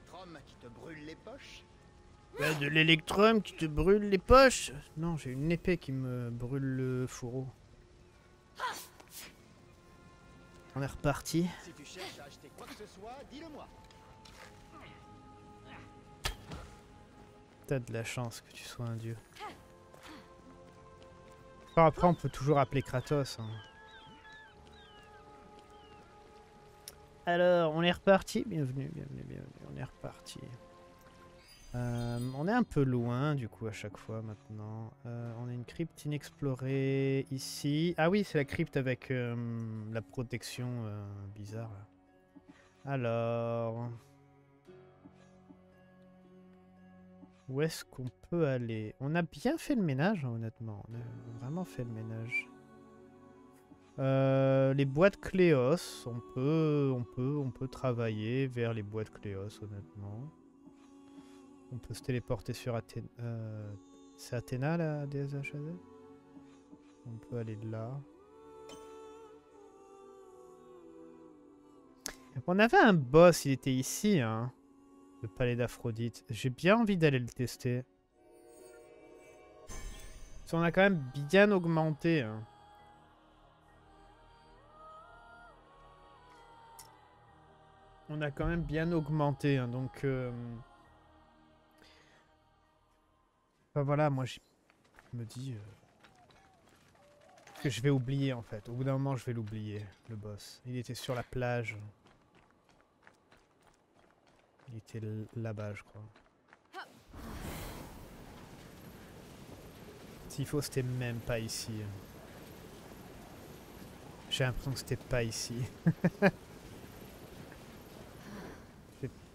l'électrum qui te brûle les poches? Bah, de l'électrum qui te brûle les poches? Non, j'ai une épée qui me brûle le fourreau. On est reparti. Si tu cherches à acheter quoi que ce soit, dis-le-moi. T'as de la chance que tu sois un dieu. Enfin, après, on peut toujours appeler Kratos. hein. Alors, on est reparti. Bienvenue, bienvenue, bienvenue. On est reparti. Euh, on est un peu loin, du coup, à chaque fois, maintenant. Euh, on a une crypte inexplorée ici. Ah oui, c'est la crypte avec euh, la protection bizarre. Alors... Où est-ce qu'on peut aller? On a bien fait le ménage, hein, honnêtement. On a vraiment fait le ménage. Euh, les boîtes Cléos, on peut, on peut, on peut travailler vers les boîtes Cléos, honnêtement. On peut se téléporter sur Athéna. euh, c'est Athéna la Chazelle On peut aller de là. On avait un boss, il était ici, hein. Le palais d'Aphrodite. J'ai bien envie d'aller le tester. Qu'on a quand même bien augmenté. hein. On a quand même bien augmenté. hein, donc... euh, Enfin voilà, moi je me dis... euh, que je vais oublier en fait. Au bout d'un moment, je vais l'oublier, le boss. Il était sur la plage. Il était là-bas, je crois. S'il faut, c'était même pas ici. J'ai l'impression que c'était pas ici.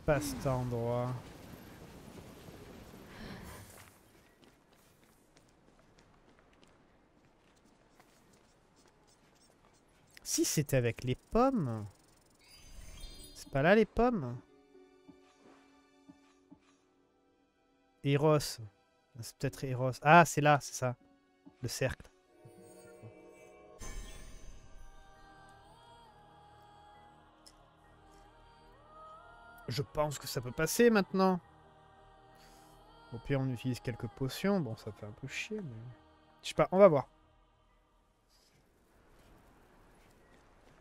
Pas cet endroit. Si c'était avec les pommes. C'est pas là les pommes Eros. C'est peut-être Eros. Ah, c'est là, c'est ça. Le cercle. Je pense que ça peut passer maintenant. Au pire, on utilise quelques potions. Bon, ça fait un peu chier, mais... Je sais pas, on va voir.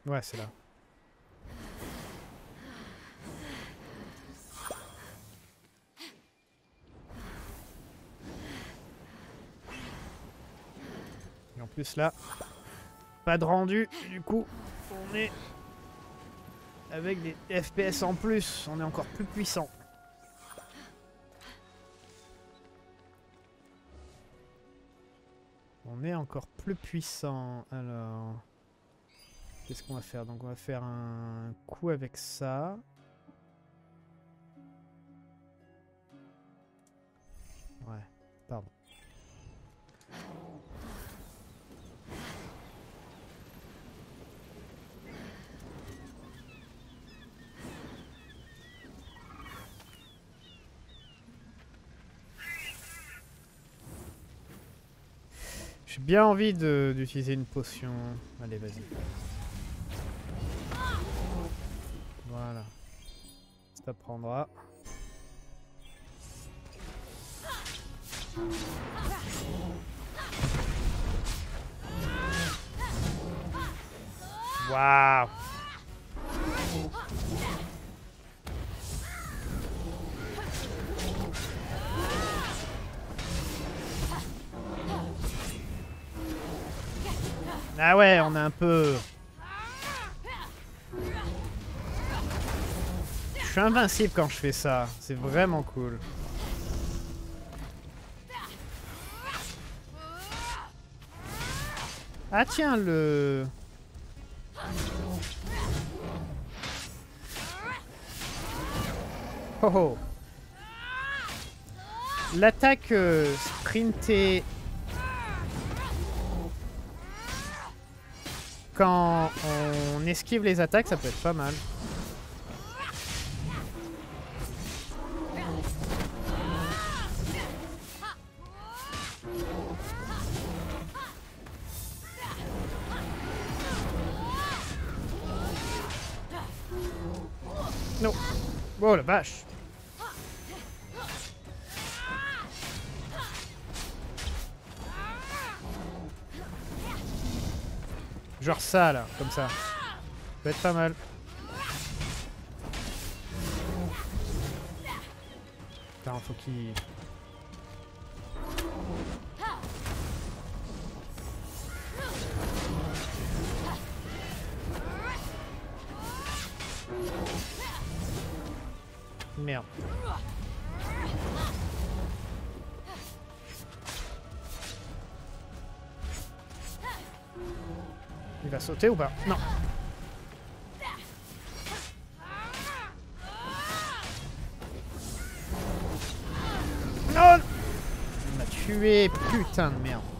Ouais, c'est là. Et en plus là, pas de rendu, du coup, on est avec des FPS en plus, on est encore plus puissant. On est encore plus puissant, alors... Qu'est-ce qu'on va faire? Donc on va faire un coup avec ça. J'ai bien envie d'utiliser une potion. Allez, vas-y. Voilà. Ça prendra. Waouh Ah ouais, on est un peu... Je suis invincible quand je fais ça. C'est vraiment cool. Ah tiens, le... Oh oh. L'attaque euh, sprintée quand on esquive les attaques, ça peut être pas mal. Non. Oh la vache. Ça, là, comme ça. Ça peut être pas mal. Putain, faut qu'il... sauter ou pas Non. Non Il m'a tué, putain de merde.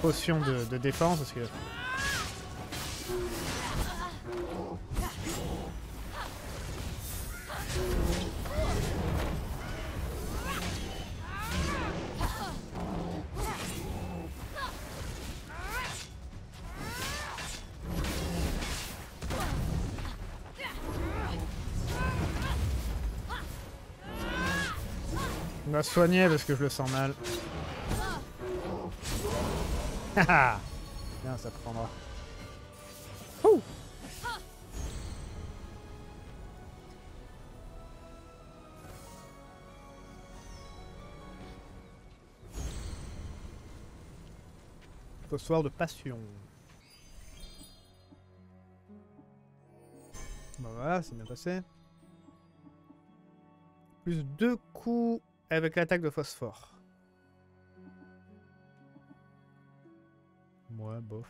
Potion de, défense parce que on va soigner parce que je le sens mal. Bien, ça prendra. Ouh Fossoir de passion. Bah voilà, c'est bien passé. Plus deux coups avec l'attaque de phosphore. Ouais, bof.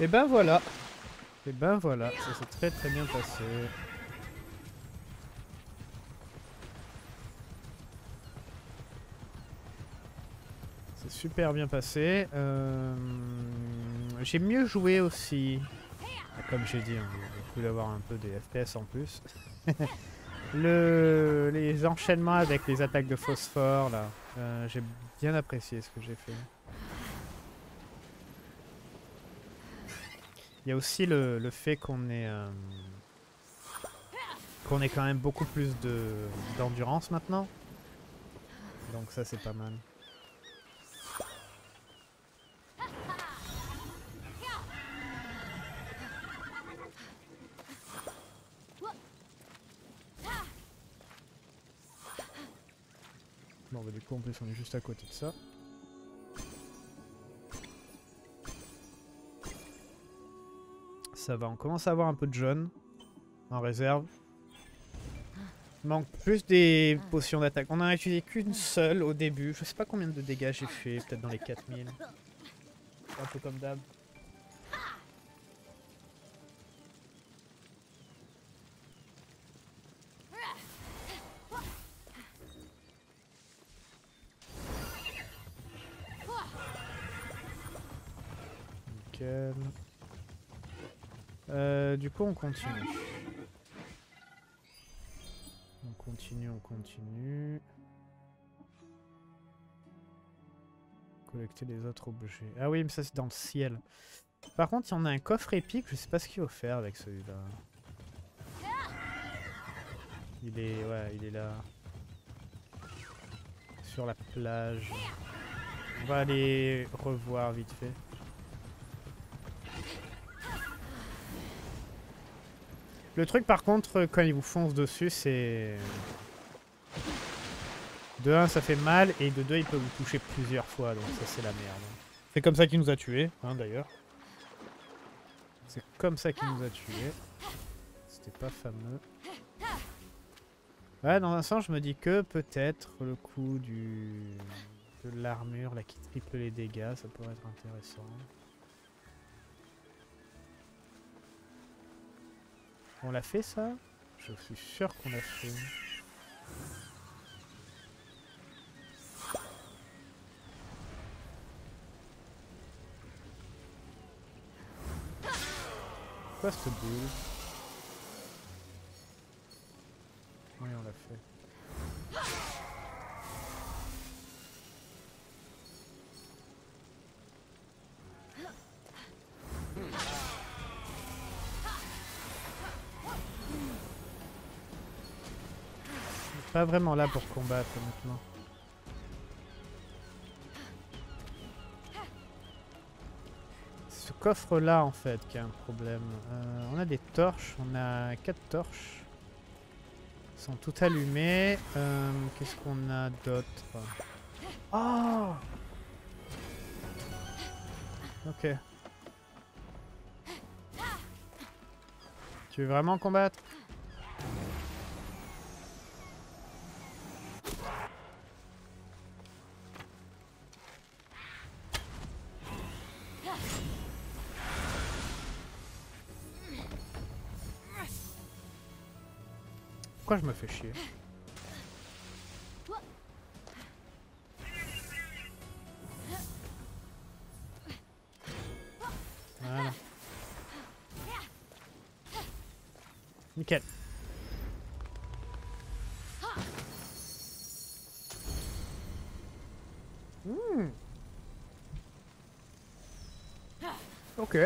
Et ben voilà. Et ben voilà, ça s'est très très bien passé. Super bien passé. Euh, J'ai mieux joué aussi. Comme j'ai dit, hein, le coup d'avoir un peu des FPS en plus. Le... Les enchaînements avec les attaques de phosphore, là. euh, j'ai bien apprécié ce que j'ai fait. Il y a aussi le, fait qu'on ait... euh, qu'on ait quand même beaucoup plus de d'endurance maintenant. Donc ça c'est pas mal. Bah du coup en plus on est juste à côté de ça. Ça va, on commence à avoir un peu de jaune en réserve. Il manque plus des potions d'attaque. On en a utilisé qu'une seule au début. Je sais pas combien de dégâts j'ai fait, peut-être dans les 4000. Un peu comme d'hab. On continue. On continue, on continue. Collecter les autres objets. Ah oui, mais ça c'est dans le ciel. Par contre, il y en a un coffre épique, je sais pas ce qu'il faut faire avec celui-là. Il est... ouais, il est là. Sur la plage. On va aller revoir vite fait. Le truc par contre, quand il vous fonce dessus, c'est... De 1, ça fait mal, et de 2, il peut vous toucher plusieurs fois, donc ça c'est la merde. C'est comme ça qu'il nous a tués, hein, d'ailleurs. C'est comme ça qu'il nous a tués. C'était pas fameux. Ouais, dans un sens, je me dis que peut-être le coup du... de l'armure, là, qui triple les dégâts, ça pourrait être intéressant. On l'a fait ça? Je suis sûr qu'on l'a fait. Quoi cette boule? Oui, on l'a fait. Pas vraiment là pour combattre, honnêtement. Ce coffre-là, en fait, qui a un problème. Euh, on a des torches, on a quatre torches. Ils sont toutes allumées. Euh, Qu'est-ce qu'on a d'autre? Oh Ok. Tu veux vraiment combattre? Je me fais chier Voilà. Nickel. Hmm. Ok.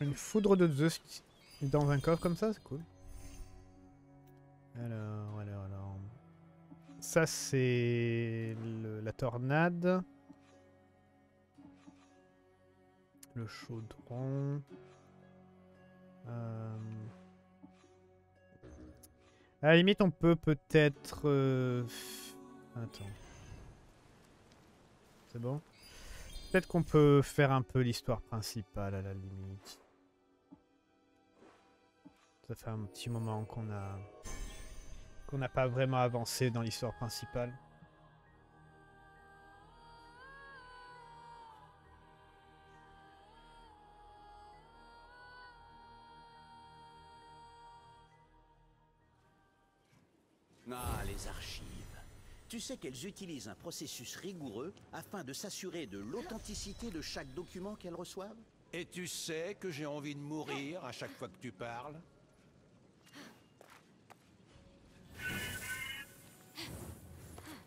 Une foudre de Zeus dans un coffre comme ça, c'est cool. Alors, alors, alors. Ça, c'est la tornade. Le chaudron. Euh, À la limite, on peut peut-être... euh, Attends. C'est bon Peut-être qu'on peut faire un peu l'histoire principale à la limite. Ça fait un petit moment qu'on a qu'on n'a pas vraiment avancé dans l'histoire principale. Ah, les archives. Tu sais qu'elles utilisent un processus rigoureux afin de s'assurer de l'authenticité de chaque document qu'elles reçoivent? Et tu sais que j'ai envie de mourir à chaque fois que tu parles?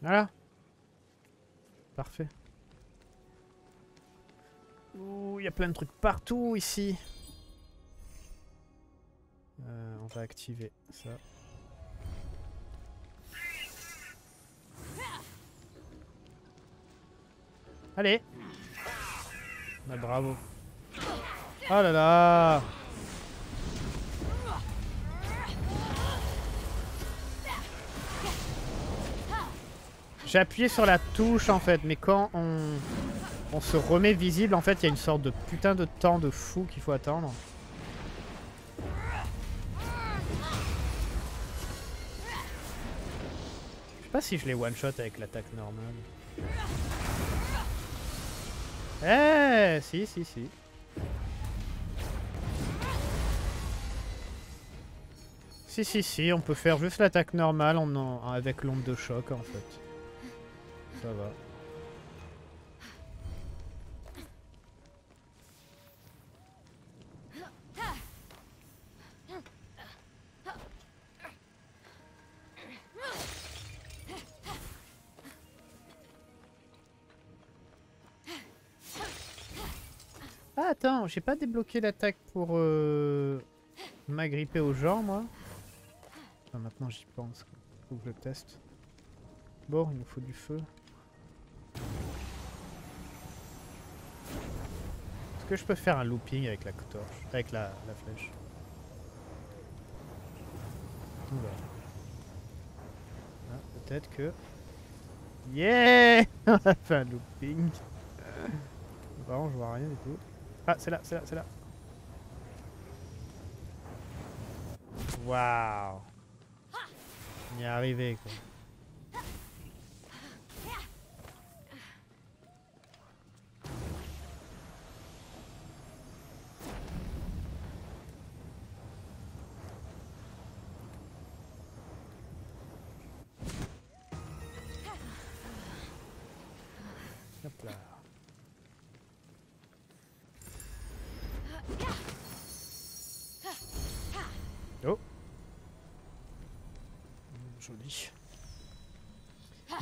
Voilà. Parfait. Ouh, il y a plein de trucs partout ici. Euh, on va activer ça. Allez Bah, Bravo. Oh là là J'ai appuyé sur la touche en fait, mais quand on, se remet visible, en fait, il y a une sorte de putain de temps de fou qu'il faut attendre. Je sais pas si je les one-shot avec l'attaque normale. Eh, si, si, si. Si, si, si, on peut faire juste l'attaque normale avec l'onde de choc en fait. Ah attends, j'ai pas débloqué l'attaque pour euh, m'agripper aux gens moi. Maintenant j'y pense. Faut que je le teste. Bon, il nous faut du feu. Est-ce que je peux faire un looping avec la torche Avec la, flèche Oula. Ah, Peut-être que... Yeah On a fait un looping. Vraiment, je vois rien du tout. Ah, c'est là, c'est là, c'est là. Waouh On y est arrivé, quoi.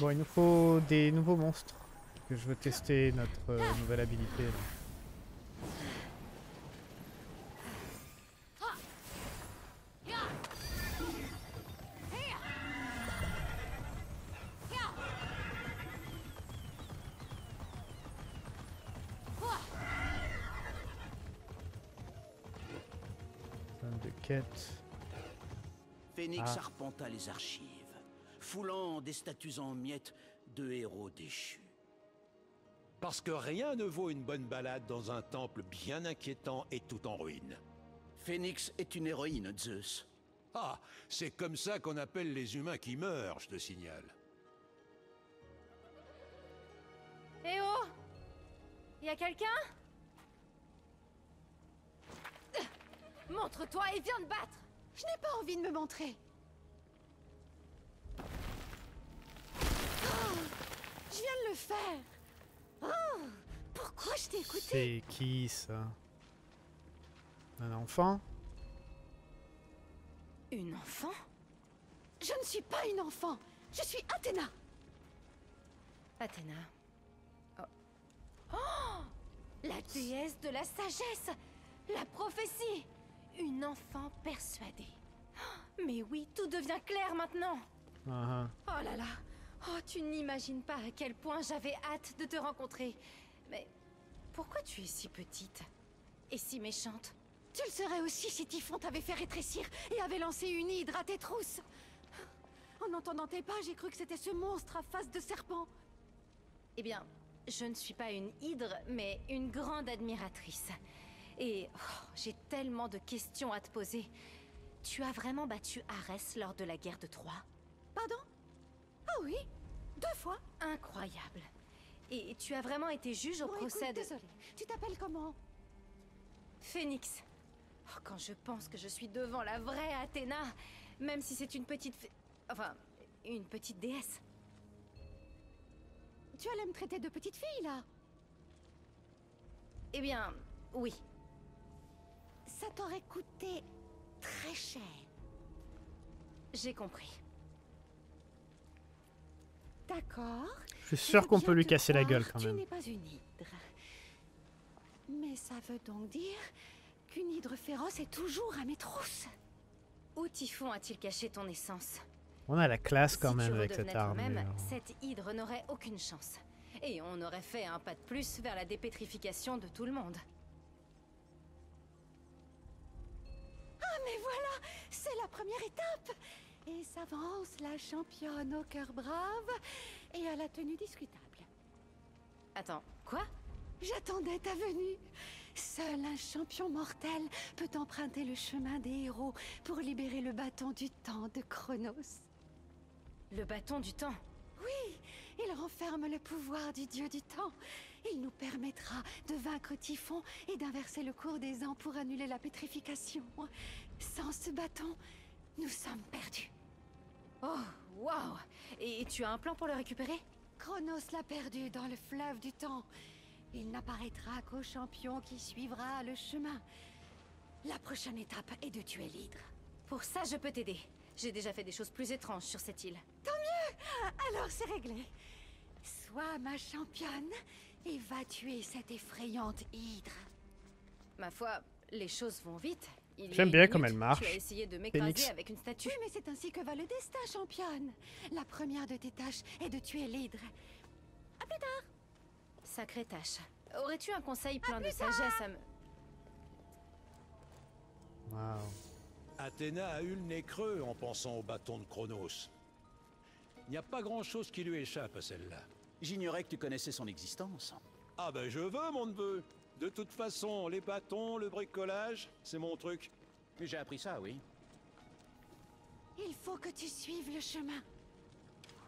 Bon, il nous faut des nouveaux monstres. Que je veux tester notre euh, nouvelle habilité. Phoenix Ah. arpenta les archives, foulant des statues en miettes de héros déchus. Parce que rien ne vaut une bonne balade dans un temple bien inquiétant et tout en ruine. Phoenix est une héroïne, Zeus. Ah, c'est comme ça qu'on appelle les humains qui meurent, je te signale. Eh oh Y a quelqu'un? Montre-toi et viens te battre Je n'ai pas envie de me montrer. Oh, je viens de le faire. Oh, pourquoi je t'ai écouté? C'est qui ça? Un enfant? Une enfant? Je ne suis pas une enfant. Je suis Athéna. Athéna. Oh. Oh La déesse de la sagesse La prophétie Une enfant persuadée. Oh, Mais oui, tout devient clair maintenant Ah, ah. Oh là là Oh, tu n'imagines pas à quel point j'avais hâte de te rencontrer. Mais pourquoi tu es si petite et si méchante? Tu le serais aussi si Typhon t'avait fait rétrécir et avait lancé une hydre à tes trousses. En entendant tes pas, j'ai cru que c'était ce monstre à face de serpent. Eh bien, je ne suis pas une hydre, mais une grande admiratrice. Et oh, j'ai tellement de questions à te poser. Tu as vraiment battu Arès lors de la guerre de Troie? Pardon? Ah oui, deux fois. Incroyable. Et tu as vraiment été juge au Bon, procès écoute, de désolée. Tu t'appelles comment? Phénix. Oh, quand je pense que je suis devant la vraie Athéna, même si c'est une petite... Enfin, une petite déesse. Tu allais me traiter de petite fille, là? Eh bien, oui. Ça t'aurait coûté très cher. J'ai compris. D'accord. Je suis sûr qu'on peut lui casser la gueule quand Tu même. n'es pas une hydre. Mais ça veut donc dire qu'une hydre féroce est toujours à mes trousses. Où Typhon a-t-il caché ton essence? On a la classe quand si même tu avec cette toi-même, armure. cette hydre n'aurait aucune chance. Et on aurait fait un pas de plus vers la dépétrification de tout le monde. Ah, mais voilà, c'est la première étape. Et s'avance la championne au cœur brave et à la tenue discutable. Attends, quoi? J'attendais ta venue. Seul un champion mortel peut emprunter le chemin des héros pour libérer le bâton du temps de Chronos. Le bâton du temps? Oui, il renferme le pouvoir du dieu du temps. Il nous permettra de vaincre Typhon et d'inverser le cours des ans pour annuler la pétrification. Sans ce bâton, nous sommes perdus. Oh, waouh Et tu as un plan pour le récupérer? Chronos l'a perdu dans le fleuve du temps. Il n'apparaîtra qu'au champion qui suivra le chemin. La prochaine étape est de tuer l'hydre. Pour ça, je peux t'aider. J'ai déjà fait des choses plus étranges sur cette île. Alors c'est réglé. Sois ma championne et va tuer cette effrayante hydre. Ma foi, les choses vont vite. J'aime bien comme elle marche. Tu as essayé de m'écraser avec une statue. Oui, mais c'est ainsi que va le destin, championne. La première de tes tâches est de tuer l'hydre. Sacrée tâche. Aurais-tu un conseil plein de sagesse à me... Waouh. Athéna a eu le nez creux en pensant au bâton de Chronos. Il n'y a pas grand-chose qui lui échappe à celle-là. J'ignorais que tu connaissais son existence. Ah ben je veux, mon neveu. De toute façon, les bâtons, le bricolage, c'est mon truc. J'ai appris ça, oui. Il faut que tu suives le chemin.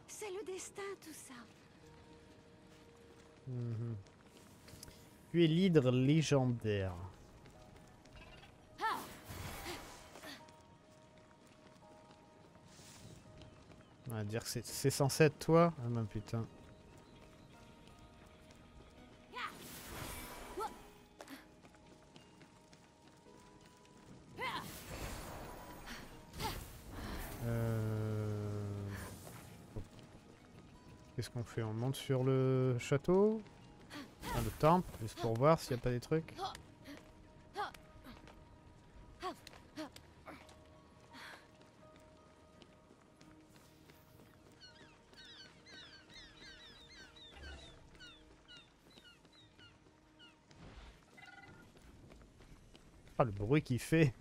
C'est le destin, tout ça. Mhm. Tu es l'hydre légendaire. On va dire que c'est- c'est censé être toi? Ah ben putain. Qu'est-ce qu'on fait? On monte sur le château? Enfin, le temple, juste pour voir s'il n'y a pas des trucs. Ah, le bruit qu'il fait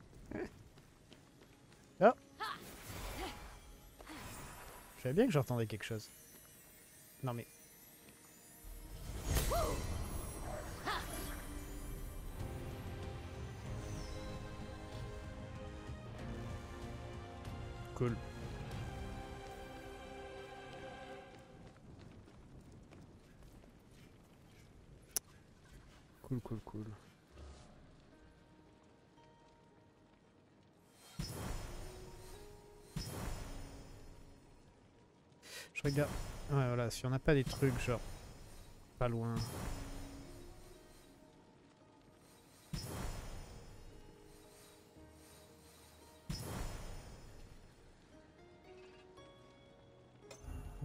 Oh Je savais bien que j'entendais quelque chose. Non mais... Cool. Cool, cool, cool. Je regarde. Voilà, si on n'a pas des trucs genre pas loin.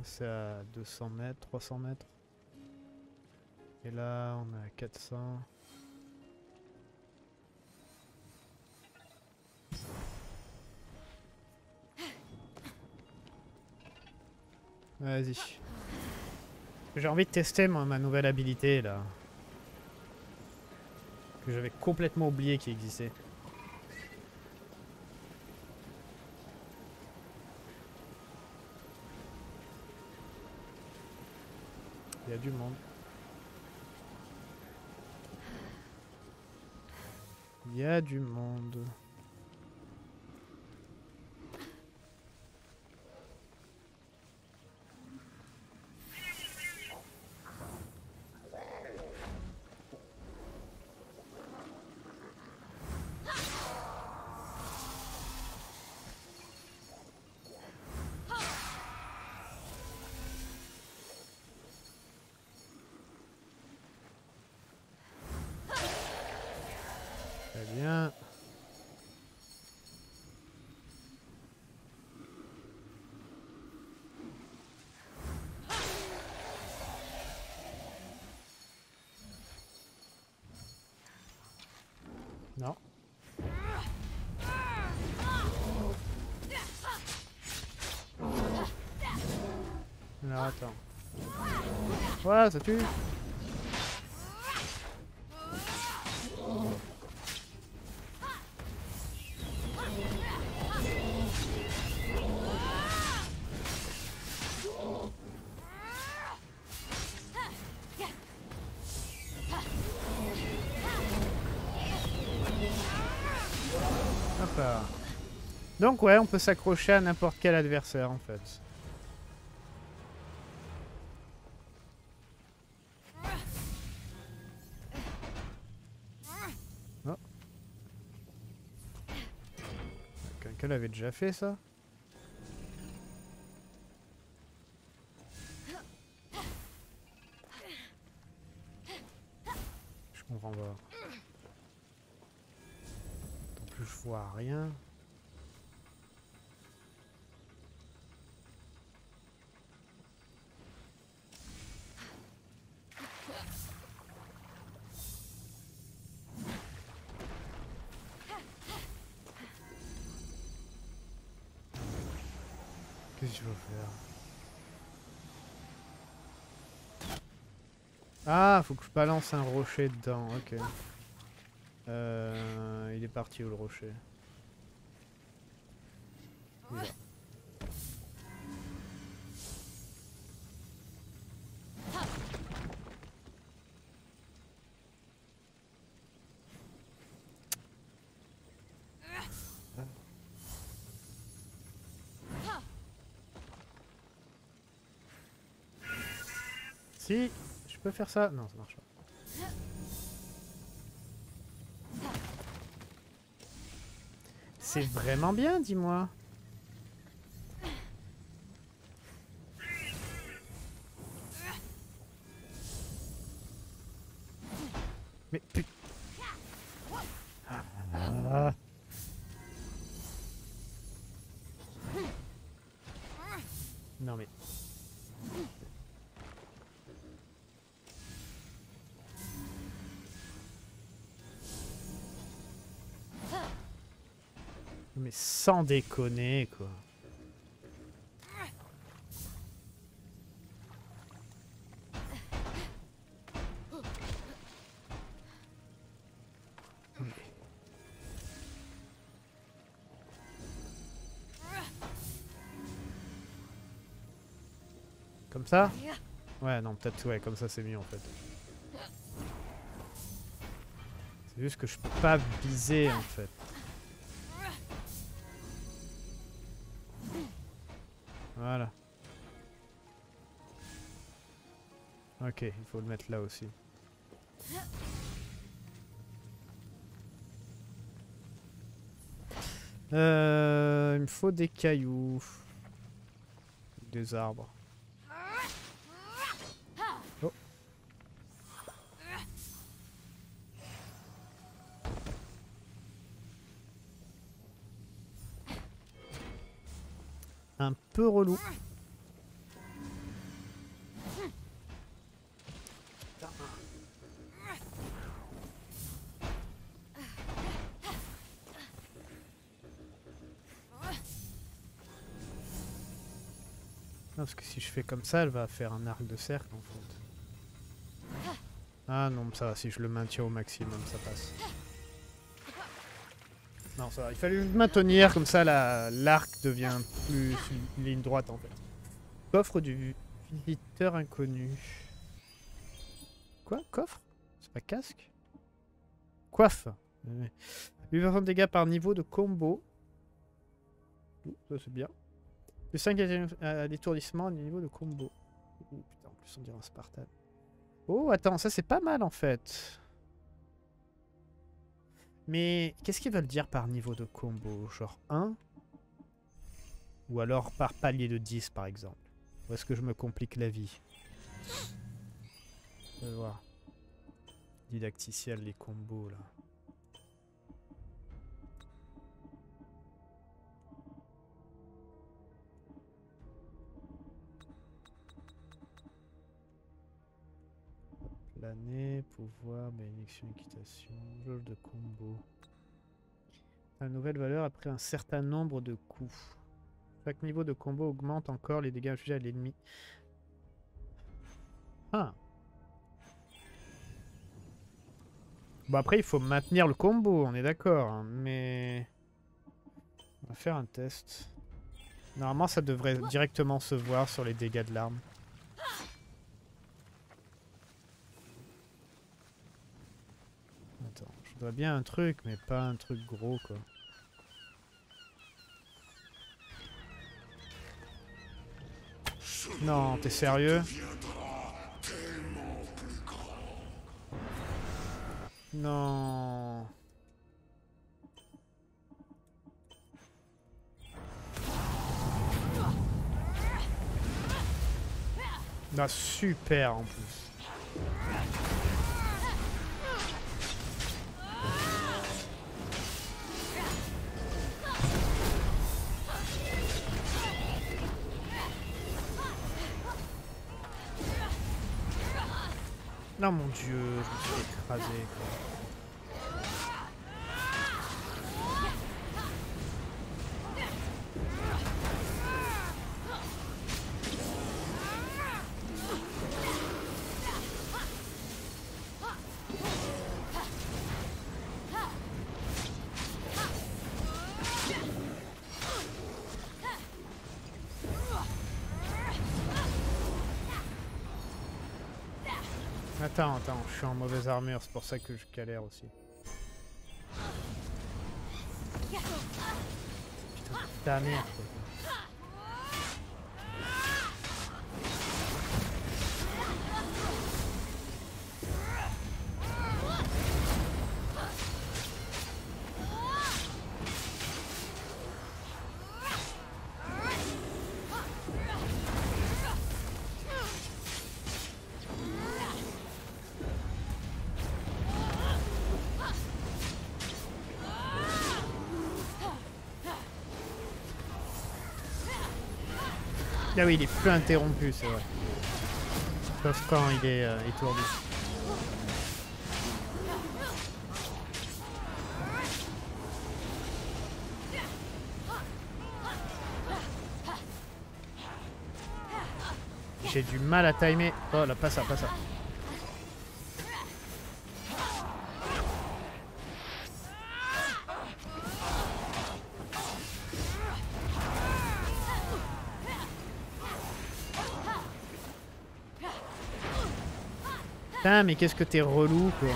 C'est à 200 mètres, 300 mètres. Et là, on est à 400. Vas-y. J'ai envie de tester ma nouvelle habilité là. Que j'avais complètement oublié qu'il existait. Il y a du monde. Il y a du monde. Alors attends. Voilà, ça tue. Donc ouais, on peut s'accrocher à n'importe quel adversaire en fait. L'avait déjà fait ça Je comprends pas. En plus, je vois rien. Ah, faut que je balance un rocher dedans, ok. Euh, il est parti où le rocher? Si, je peux faire ça? Non, ça marche pas. C'est vraiment bien, dis-moi. Mais put- sans déconner, quoi. Comme ça Ouais, non, peut-être, ouais, comme ça c'est mieux en fait. C'est juste que je peux pas viser en fait. Ok, il faut le mettre là aussi. Euh, il me faut des cailloux. Des arbres. Oh. Un peu relou. Comme ça, elle va faire un arc de cercle en fait. Ah non, ça va, si je le maintiens au maximum, ça passe. Non, ça va, il fallait maintenir, comme ça la- l'arc devient plus une ligne droite en fait. Coffre du visiteur inconnu. Quoi? Coffre? C'est pas casque? Coiffe Ouais. 8% de dégâts par niveau de combo. Ça c'est bien. Plus 5 à l'étourdissement au niveau de combo. Ouh, putain, en plus on dirait un Spartan. Oh, attends, ça c'est pas mal en fait. Mais qu'est-ce qu'ils veulent dire par niveau de combo Genre 1 Ou alors par palier de 10 par exemple? Ou est-ce que je me complique la vie? Je vais voir. Didacticiel, les combos là. L'année, pouvoir, bénédiction, équitation, jauge de combo. Une nouvelle valeur après un certain nombre de coups. Chaque niveau de combo augmente encore les dégâts infligés à l'ennemi. Ah. Bon après il faut maintenir le combo, on est d'accord, hein, mais... On va faire un test. Normalement ça devrait directement se voir sur les dégâts de l'arme. Attends, je dois bien un truc, mais pas un truc gros quoi. Non, t'es sérieux? Non. Ah, super en plus. Non mon dieu, je me suis écrasé quoi. Suis en mauvaise armure, c'est pour ça que je galère aussi. Putain, ta merde. Ah oui, il est plus interrompu, c'est vrai. Sauf quand il est euh, étourdi. J'ai du mal à timer. Oh là, pas ça, pas ça. Mais qu'est-ce que t'es relou, quoi.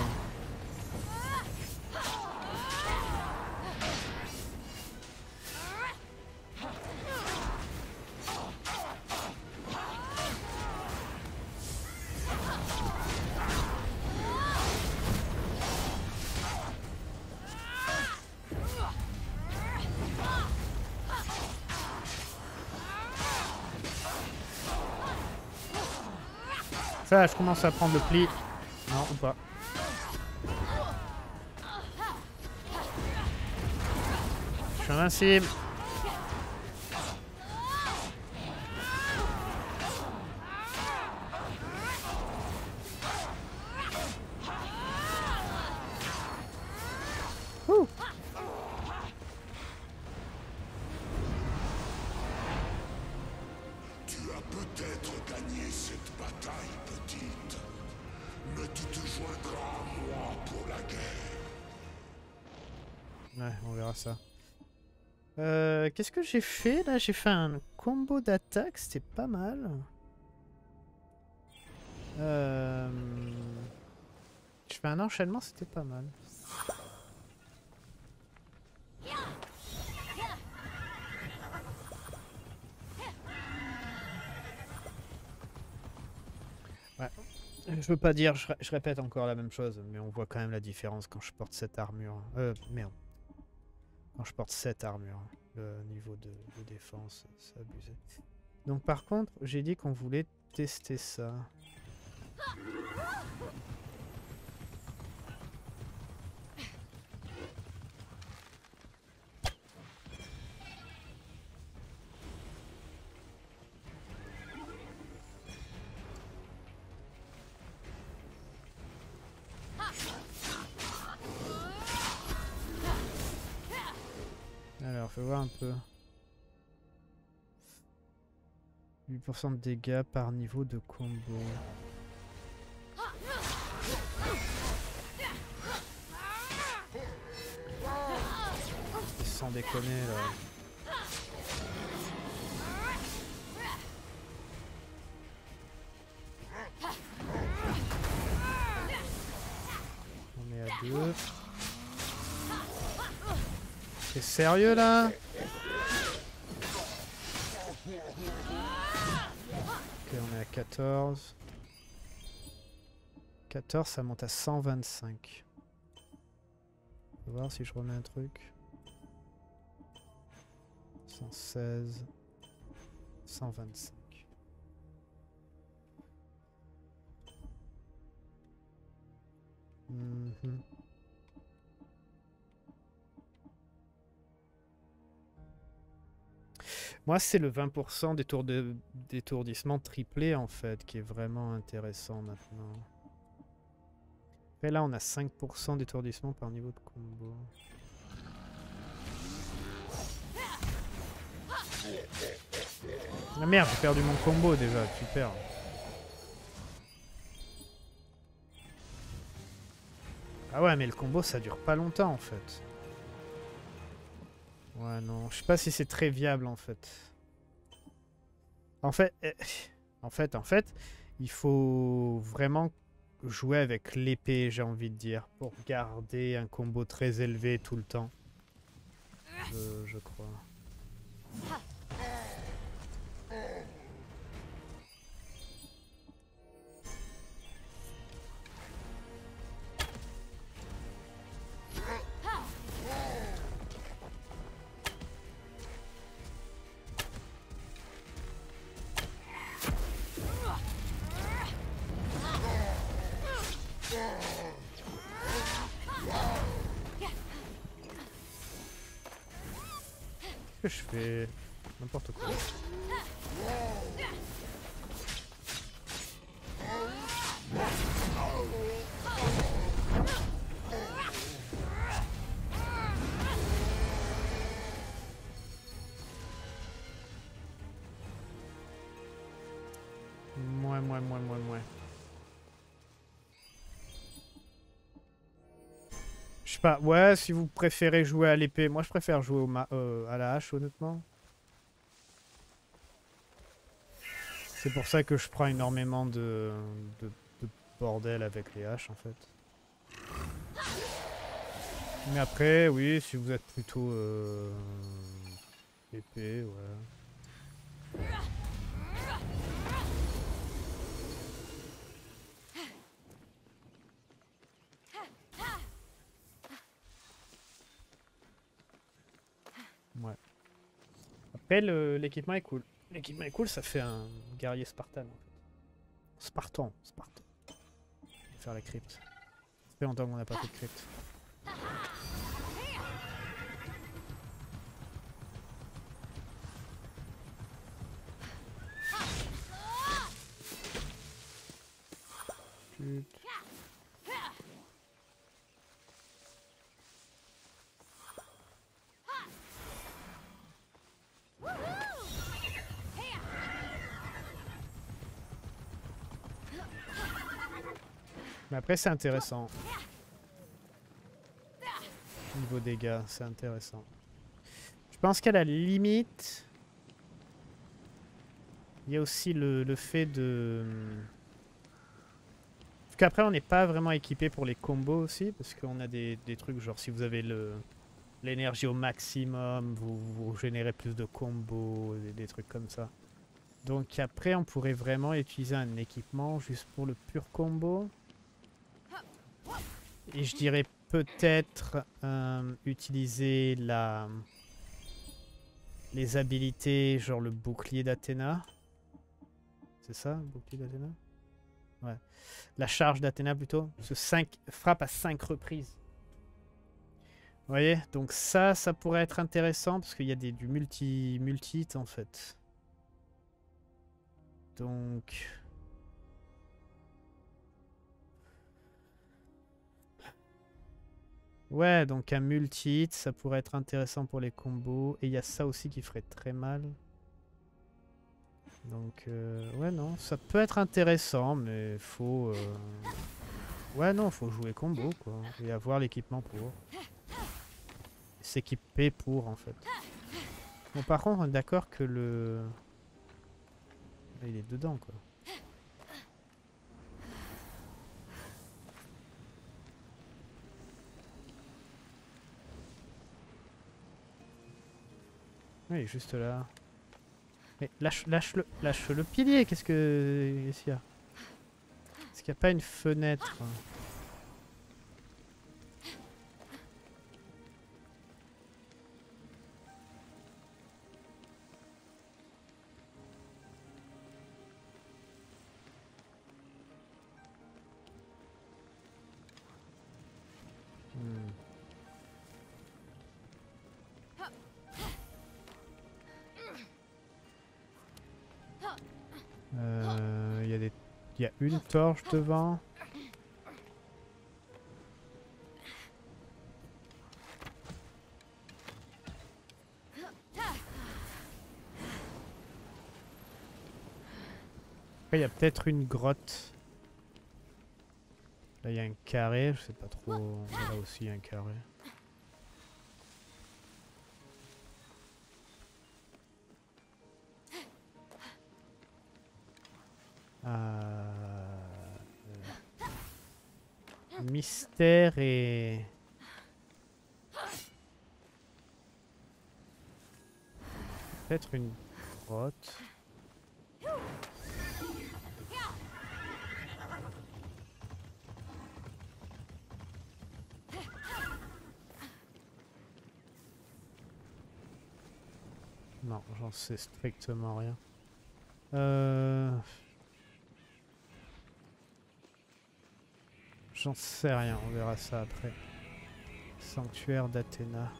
Ça, je commence à prendre le pli. Non, ou pas. Je suis invincible. Que j'ai fait là J'ai fait un combo d'attaque, c'était pas mal. Euh... Je fais un enchaînement, c'était pas mal. Ouais. Je veux pas dire, je, ré- je répète encore la même chose, mais on voit quand même la différence quand je porte cette armure. Euh, merde. Quand je porte cette armure, le niveau de, de défense, c'est abusé. Donc par contre, j'ai dit qu'on voulait tester ça. Un peu. 8% de dégâts par niveau de combo. Sans déconner là. On est à deux. T'es sérieux là? À 14. 14, ça monte à 125. On va voir si je remets un truc. 116. 125. Mhm. Moi, c'est le 20% d'étour- de- d'étourdissement triplé, en fait, qui est vraiment intéressant maintenant. Et là, on a 5% d'étourdissement par niveau de combo. Ah merde, j'ai perdu mon combo déjà, super. Ah ouais, mais le combo, ça dure pas longtemps, en fait. Ouais, non, je sais pas si c'est très viable en fait. En fait, euh, en fait, en fait, il faut vraiment jouer avec l'épée, j'ai envie de dire, pour garder un combo très élevé tout le temps. Je crois. Ouais, si vous préférez jouer à l'épée, moi je préfère jouer euh, à la hache, honnêtement. C'est pour ça que je prends énormément de, de, de bordel avec les haches, en fait. Mais après, oui, si vous êtes plutôt euh, épée. Après, le- l'équipement est cool. L'équipement est cool, ça fait un guerrier spartan. en fait. Spartan, Spartan. Faire la crypte. Ça fait longtemps qu'on n'a pas fait de crypte. Chut. Mais après, c'est intéressant. Niveau dégâts, c'est intéressant. Je pense qu'à la limite, il y a aussi le, le fait de... Parce qu'après, on n'est pas vraiment équipé pour les combos aussi, parce qu'on a des, des trucs, genre si vous avez le l'énergie au maximum, vous, vous générez plus de combos, des, des trucs comme ça. Donc après, on pourrait vraiment utiliser un équipement juste pour le pur combo. Et je dirais peut-être euh, utiliser la les habilités, genre le bouclier d'Athéna. C'est ça, le bouclier d'Athéna? Ouais. La charge d'Athéna plutôt. Ce 5 frappe à 5 reprises. Vous voyez? Donc ça, ça pourrait être intéressant parce qu'il y a des, du multi, multi en fait. Donc... Ouais, donc un multi-hit, ça pourrait être intéressant pour les combos. Et il y a ça aussi qui ferait très mal. Donc, euh, ouais, non, ça peut être intéressant, mais faut... euh, Ouais, non, faut jouer combo, quoi. Et avoir l'équipement pour. S'équiper pour, en fait. Bon, par contre, on est d'accord que le... Il est dedans, quoi. Il est juste là. Mais lâche, lâche, le, lâche le pilier, qu'est-ce que... Qu'est-ce qu'il y a? Est-ce qu'il n'y a pas une fenêtre? Torche devant. Après, il y a peut-être une grotte. Là, il y a un carré, je sais pas trop. Là aussi, il y a un carré. Mystère et... Peut-être une grotte. Non, j'en sais strictement rien. Euh... J'en sais rien, on verra ça après. Sanctuaire d'Athéna.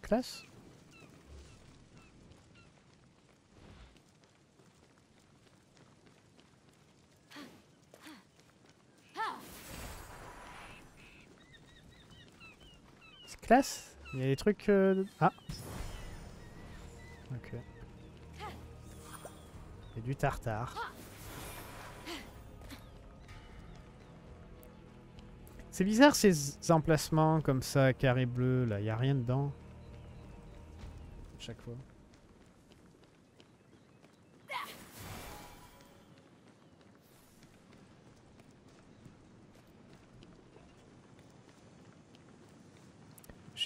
Classe classe Il y a des trucs... euh, Ah Ok. A du tartare. C'est bizarre ces emplacements comme ça, carré bleu, là, il a rien dedans. Chaque fois.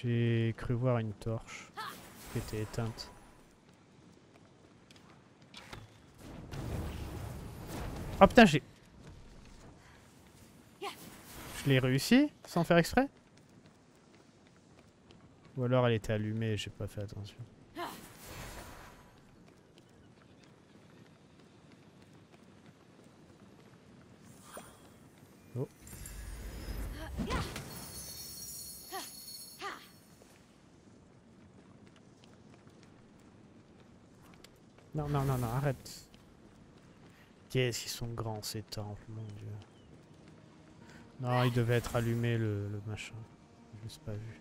J'ai cru voir une torche qui était éteinte. Oh putain, j'ai... Je l'ai réussi sans faire exprès? Ou alors elle était allumée et j'ai pas fait attention. Non, non, non, non, arrête. Qu'est-ce qu'ils sont grands ces temples, mon dieu. Non, il devait être allumé le, machin. J'ai juste pas vu.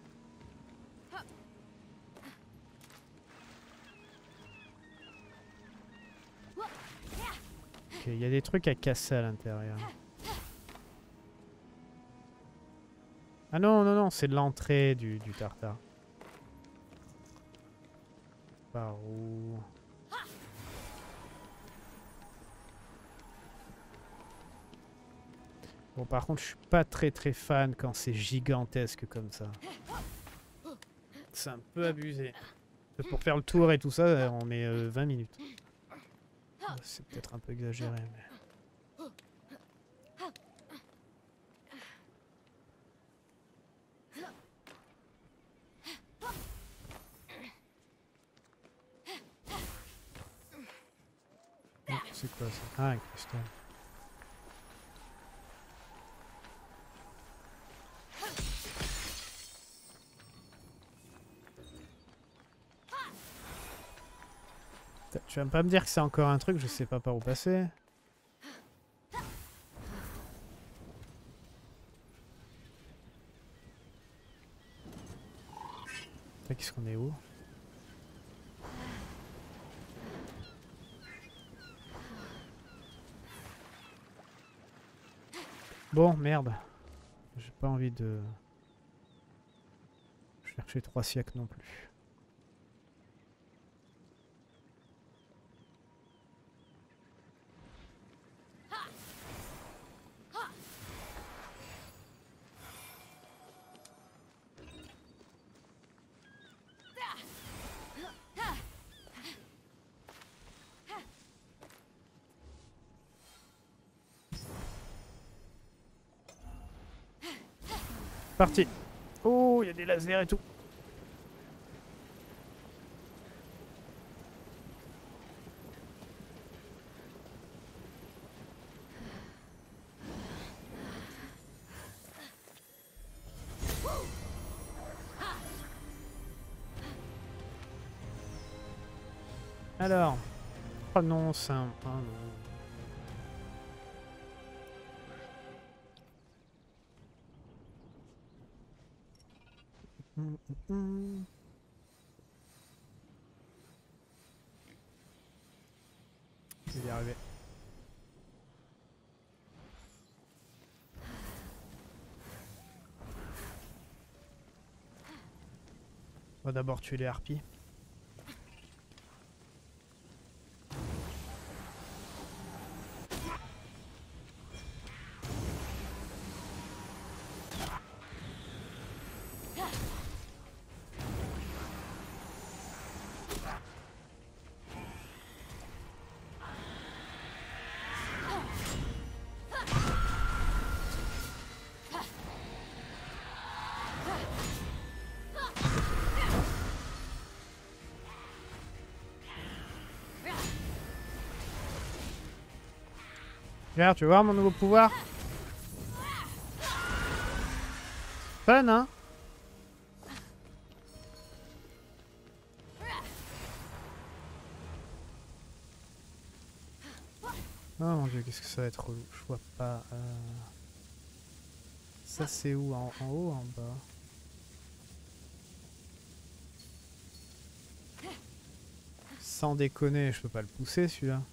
Ok, il y a des trucs à casser à l'intérieur. Ah non, non, non, c'est l'entrée du, du tartare. Par où? Bon, par contre, je suis pas très très fan quand c'est gigantesque comme ça. C'est un peu abusé. Pour faire le tour et tout ça, euh, on met euh, 20 minutes. C'est peut-être un peu exagéré, mais... Oh, C'est quoi ça? Ah, un cristal. Tu vas pas me dire que c'est encore un truc, je sais pas par où passer. Qu'est-ce qu'on est où? Bon, merde. J'ai pas envie de chercher trois siècles non plus. Parti. Oh, il y a des lasers et tout. Alors. Non, c'est un... d'abord tuer les harpies. Tu veux voir mon nouveau pouvoir Fun, hein Oh mon dieu, qu'est-ce que ça va être relou. Je vois pas... Euh, ça c'est où? En, en haut ou en bas? Sans déconner, je peux pas le pousser celui-là.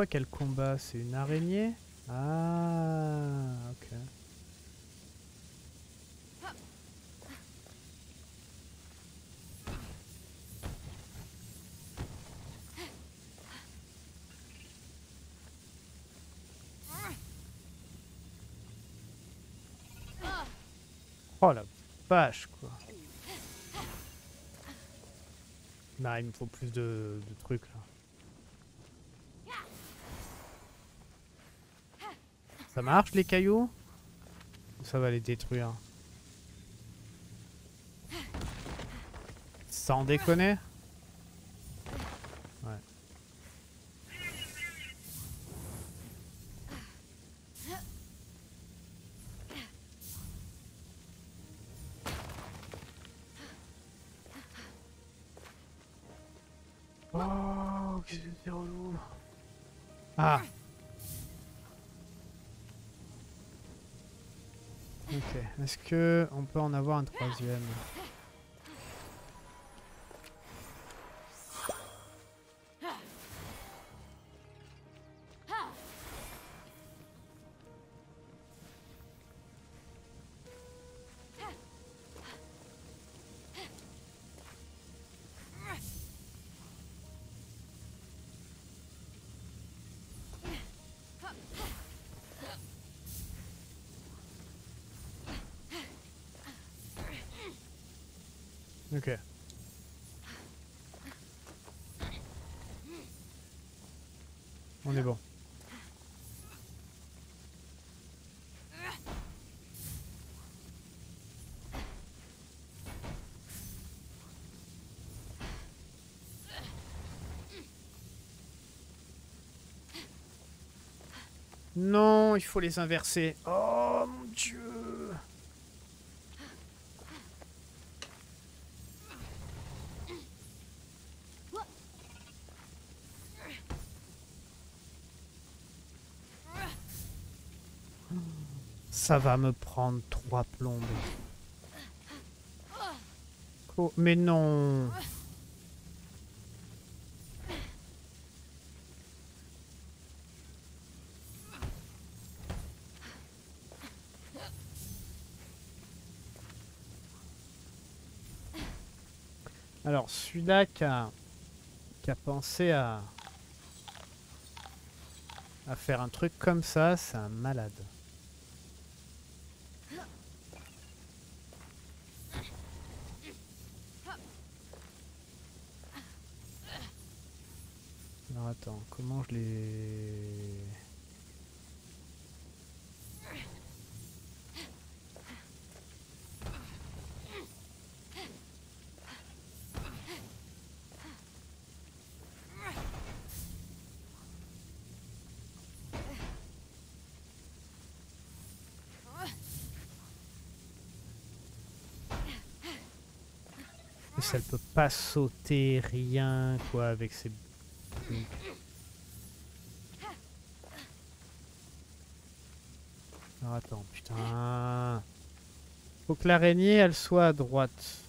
Quoi quel combat? C'est une araignée? Ah, ok. Oh la vache quoi. Bah il me faut plus de, trucs. Ça marche les cailloux? Ou ça va les détruire Sans déconner? Ouais. Oh, qu'est-ce que c'est relou. Ah. Est-ce que on peut en avoir un troisième? Non, il faut les inverser. Oh mon dieu. Ça va me prendre trois plombes. Oh, mais non. Alors, celui-là qui a, a pensé à, à faire un truc comme ça, c'est un malade. Alors attends, comment je les... Elle peut pas sauter rien quoi avec ses. Alors attends, putain. Faut que l'araignée elle soit à droite.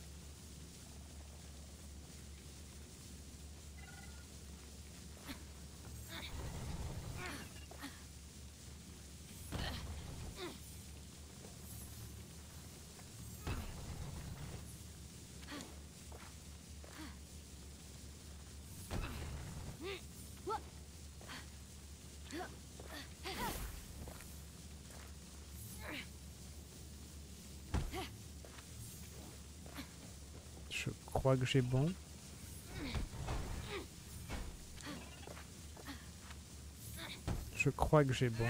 Je crois que j'ai bon. Je crois que j'ai bon.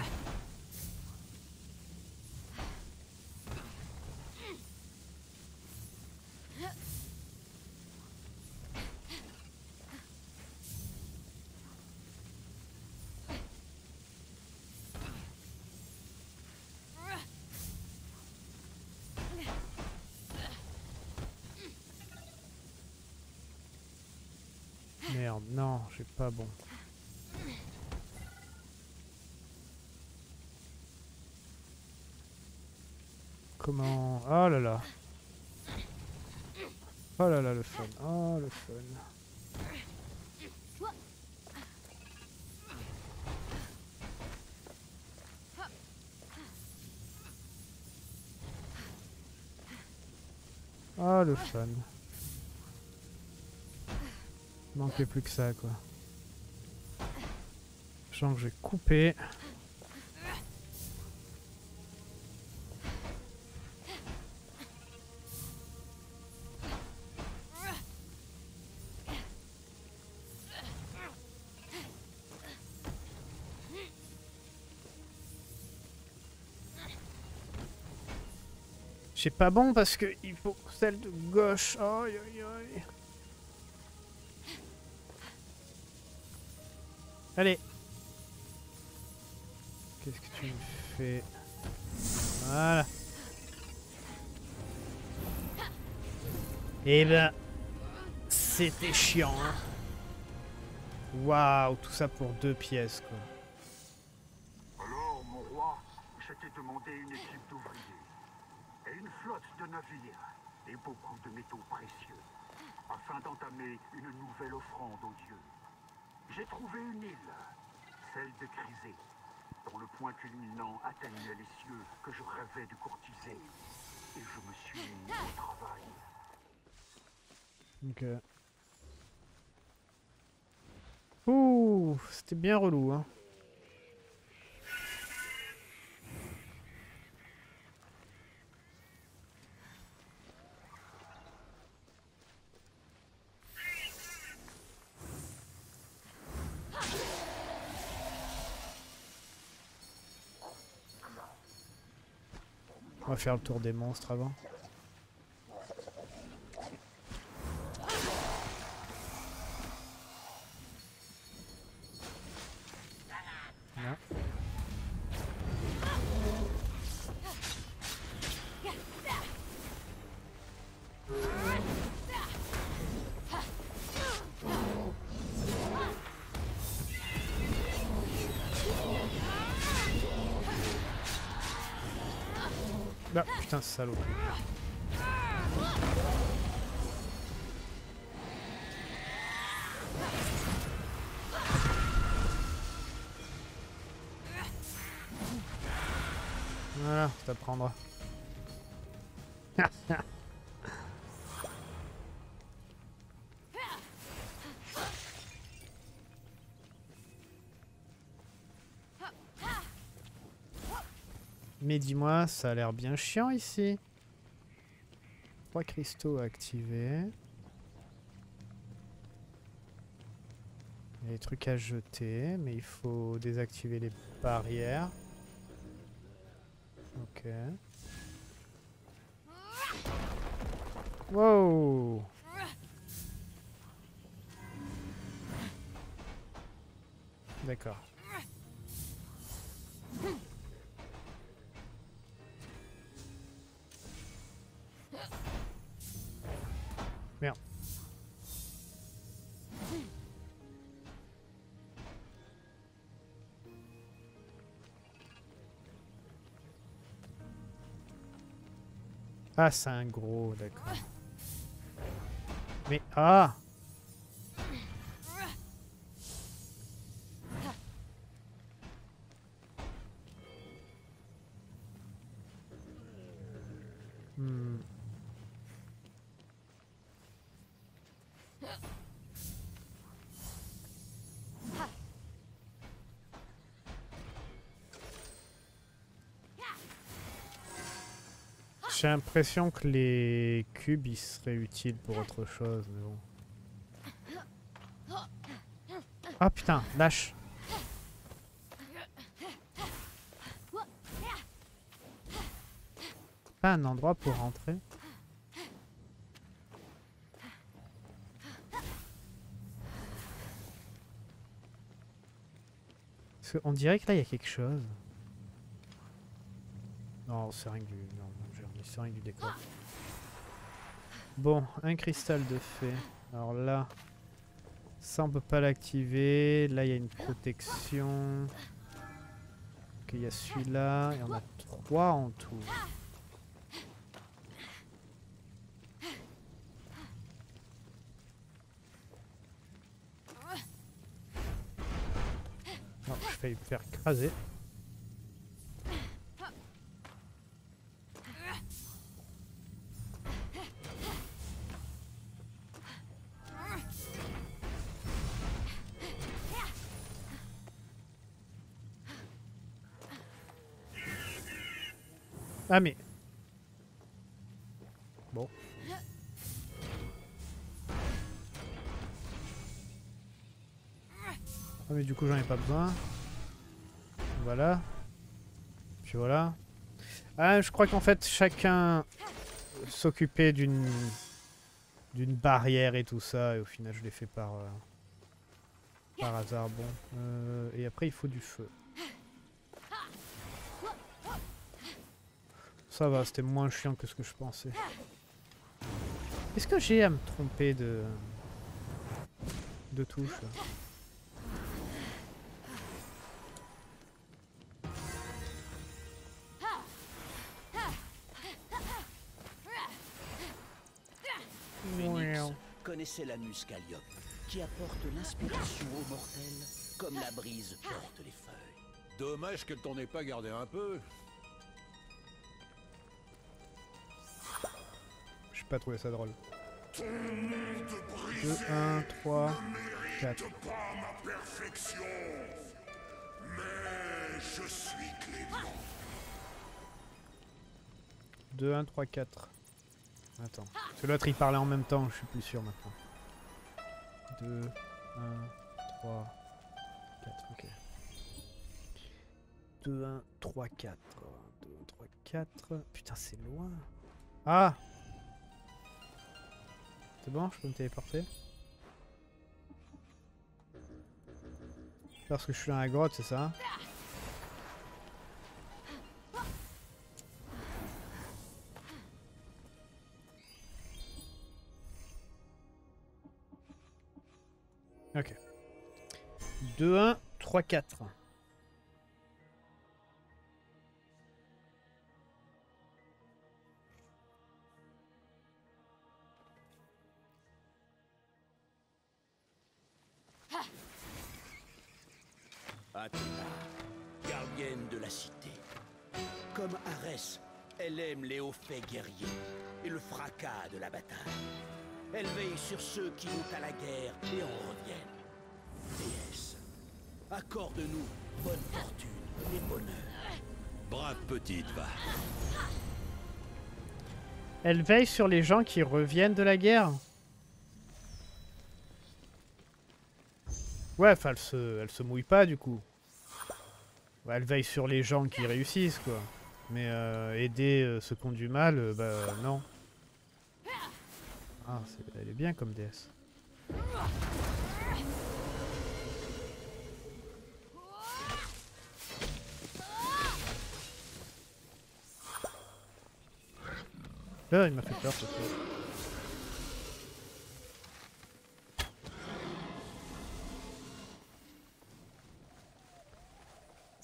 Merde, j'ai pas bon. Comment Oh là là. Oh là là, le fun. Oh, le fun. Oh, le fun. Manquait plus que ça, quoi. Sachant que j'ai coupé. C'est pas bon parce que il faut celle de gauche. Aïe. Allez. Voilà. Eh ben, c'était chiant. Hein. Waouh, tout ça pour deux pièces quoi. Alors, mon roi, je t'ai demandé une équipe d'ouvriers et une flotte de navires et beaucoup de métaux précieux afin d'entamer une nouvelle offrande aux dieux. J'ai trouvé une île, celle de Chrysé, dont le point culminant atteignait les cieux que je rêvais de courtiser. Et je me suis mis au travail. Ok. Ouh, c'était bien relou, hein. On va faire le tour des monstres avant. Ah putain salaud. Voilà, t'apprendra. Mais dis-moi, ça a l'air bien chiant ici. Trois cristaux activés. Il y a des trucs à jeter, mais il faut désactiver les barrières. Ok. Wow D'accord. Ah, c'est un gros, d'accord. Mais, ah l'impression que les cubes ils seraient utiles pour autre chose, mais bon. Ah putain, lâche. Pas un endroit pour rentrer. Parce qu'on dirait que là il y a quelque chose. Non, c'est rien du... Non, j'ai Bon, un cristal de fée. Alors là... Ça, on peut pas l'activer. Là, il y a une protection. Ok, il y a celui-là. Et on a trois en tout. Je vais faire écraser. Ah mais... Bon. Ah mais du coup j'en ai pas besoin. Voilà. Puis voilà. Ah je crois qu'en fait chacun s'occupait d'une d'une barrière et tout ça et au final je l'ai fait par euh, par hasard bon Euh, et après il faut du feu ça va c'était moins chiant que ce que je pensais est-ce que j'ai à me tromper de de touche là? Phoenix connaissait l'anus Calliope, qui apporte l'inspiration aux mortels comme la brise porte les feuilles. Dommage qu'elle t'en ait pas gardé un peu. Pas trouvé ça drôle. Ton monde 2, brisé 1, 3, ne 4. mérite pas ma perfection. Mais je suis clément. 2, 1, 3, 4. Attends. Parce que l'autre il parlait en même temps, je suis plus sûr maintenant. 2, 1, 3, 4, ok. 2, 1, 3, 4. 2, 1, 3, 4. Putain, c'est loin. Ah C'est bon, je peux me téléporter Parce que je suis dans la grotte, c'est ça Ok. 2, 1, 3, 4. Athéna, gardienne de la cité. Comme Arès, elle aime les hauts faits guerriers et le fracas de la bataille. Elle veille sur ceux qui vont à la guerre et en reviennent. Déesse, accorde-nous bonne fortune et bonheur. Brave petite, va. Elle veille sur les gens qui reviennent de la guerre. Ouais, enfin, elle se, elle se mouille pas du coup. Elle veille sur les gens qui réussissent, quoi. Mais euh, aider euh, ceux qui ont du mal, euh, bah non. Ah, elle est bien comme déesse. Là, il m'a fait peur, ce truc.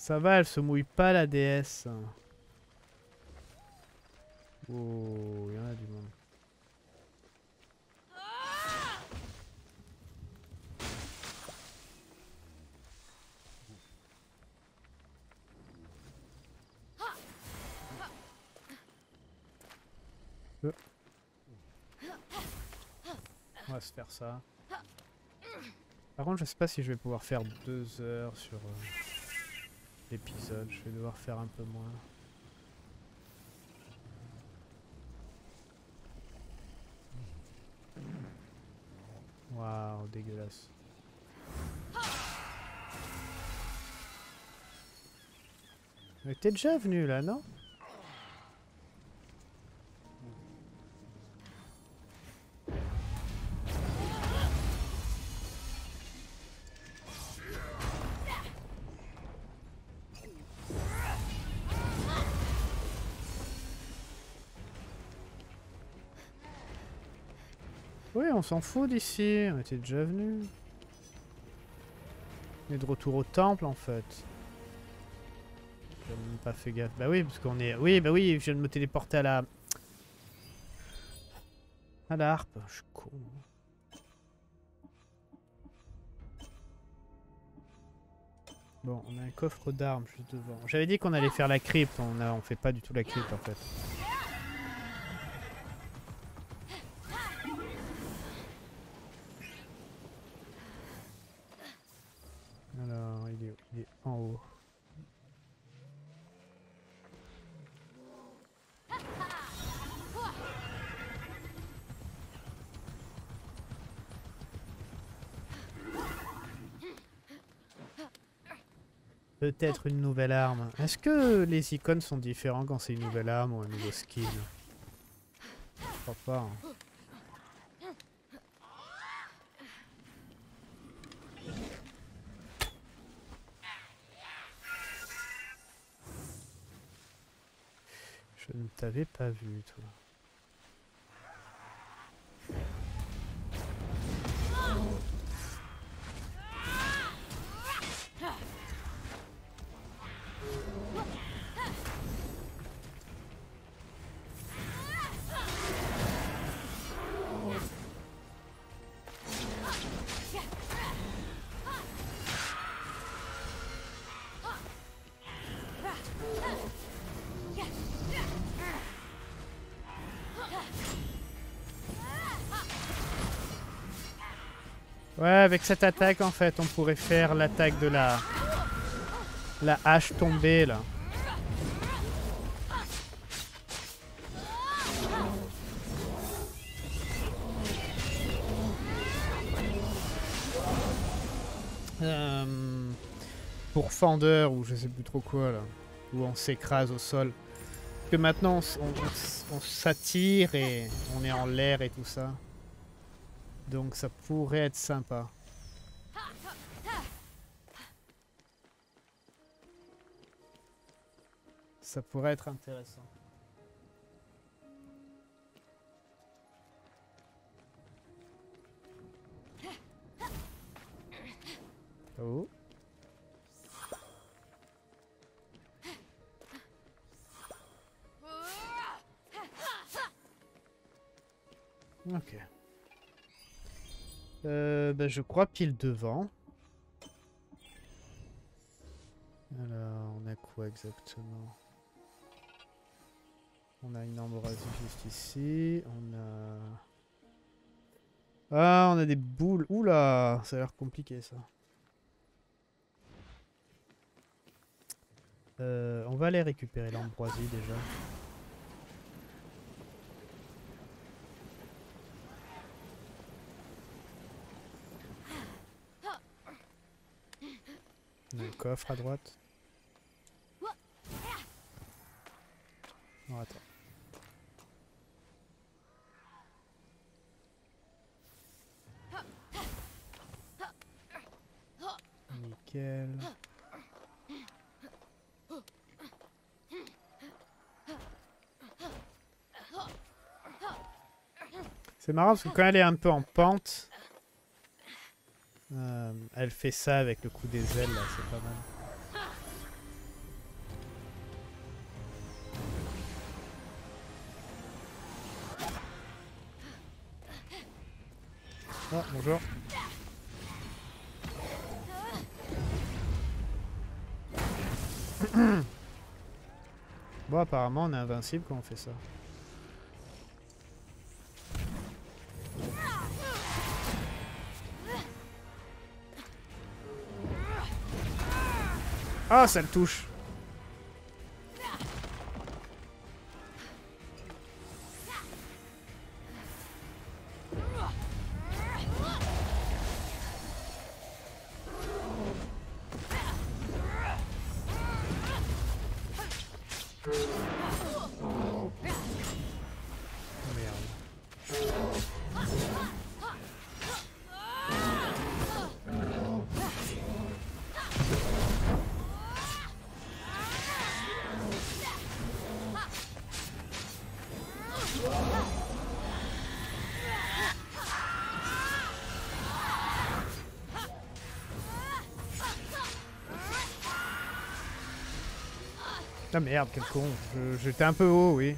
Ça va, elle se mouille pas la déesse. Oh, il y en a du monde. On va se faire ça. Par contre, je sais pas si je vais pouvoir faire deux heures sur euh, l'épisode. Je vais devoir faire un peu moins. Waouh, dégueulasse. Mais t'es déjà venu là, non? On s'en fout d'ici, on était déjà venu. On est de retour au temple en fait. J'ai même pas fait gaffe. Bah oui, parce qu'on est. Oui, bah oui, je viens de me téléporter à la. À la. Je suis con. Bon, on a un coffre d'armes juste devant. J'avais dit qu'on allait faire la crypte, on, a, on fait pas du tout la crypte en fait. Alors, il est, où il est en haut. Peut-être une nouvelle arme. Est-ce que les icônes sont différents quand c'est une nouvelle arme ou un nouveau skin? Hein. Je ne t'avais pas vu, toi. Avec cette attaque, en fait, on pourrait faire l'attaque de la... La hache tombée, là. Euh, pour Fender, ou je sais plus trop quoi, là. Où on s'écrase au sol. Que maintenant, on, on s'attire et on est en l'air et tout ça. Donc ça pourrait être sympa. Ça pourrait être intéressant. Oh. Ok. Euh, ben, je crois pile devant. Alors, on a quoi exactement? On a une ambroisie juste ici. On a... Ah, on a des boules. Oula, ça a l'air compliqué ça. Euh, on va aller récupérer l'ambroisie déjà. Un coffre à droite. Attends. C'est marrant parce que quand elle est un peu en pente, euh, elle fait ça avec le coup des ailes, c'est pas mal. Ah, bonjour. Bon, apparemment, on est invincible quand on fait ça. Ah, ça le touche. Ah merde, quel con. J'étais un peu haut, oui.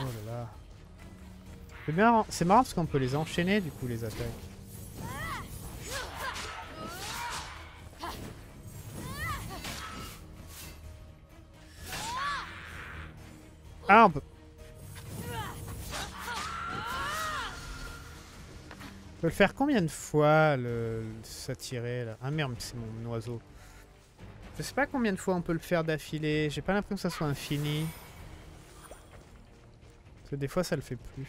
Oh. C'est c'est marrant parce qu'on peut les enchaîner du coup les attaques. Ah, on peut... Le faire combien de fois, le, s'attirer, là? Ah merde, c'est mon oiseau. Je sais pas combien de fois on peut le faire d'affilée. J'ai pas l'impression que ça soit infini. Parce que des fois, ça le fait plus.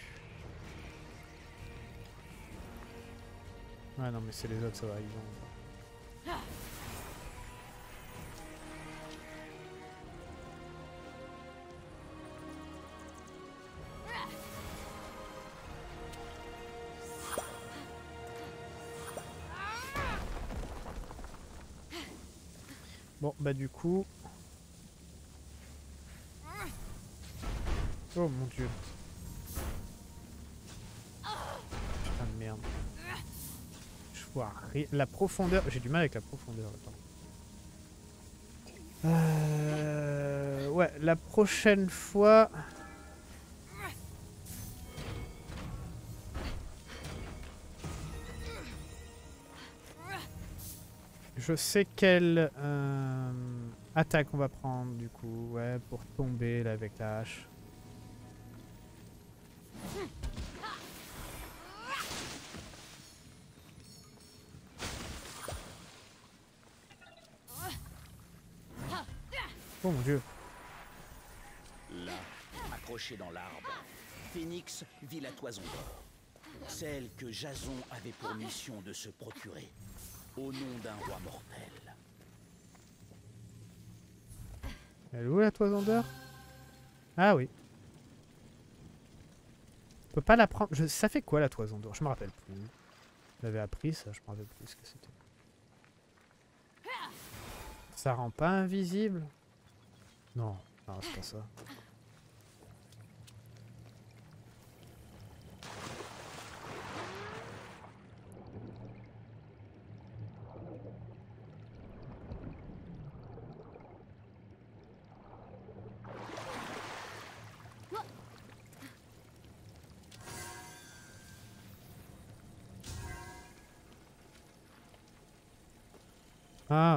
Ouais, non, mais c'est les autres, ça va, ils vont... bah du coup... Oh mon dieu. Merde. Je vois rien. La profondeur... J'ai du mal avec la profondeur, attends. Euh... Ouais, la prochaine fois... Je sais quelle euh, attaque on va prendre du coup, ouais, pour tomber là avec la hache. Oh mon dieu. Là, accrochée dans l'arbre, Phénix vit la toison d'or. Celle que Jason avait pour mission de se procurer, au nom d'un roi mortel. Elle est où la toison d'or? Ah oui. On peut pas la prendre. Ça fait quoi la toison d'or? Je me rappelle plus. Je l'avais appris ça, je me rappelle plus ce que c'était. Ça rend pas invisible? Non, non c'est pas ça.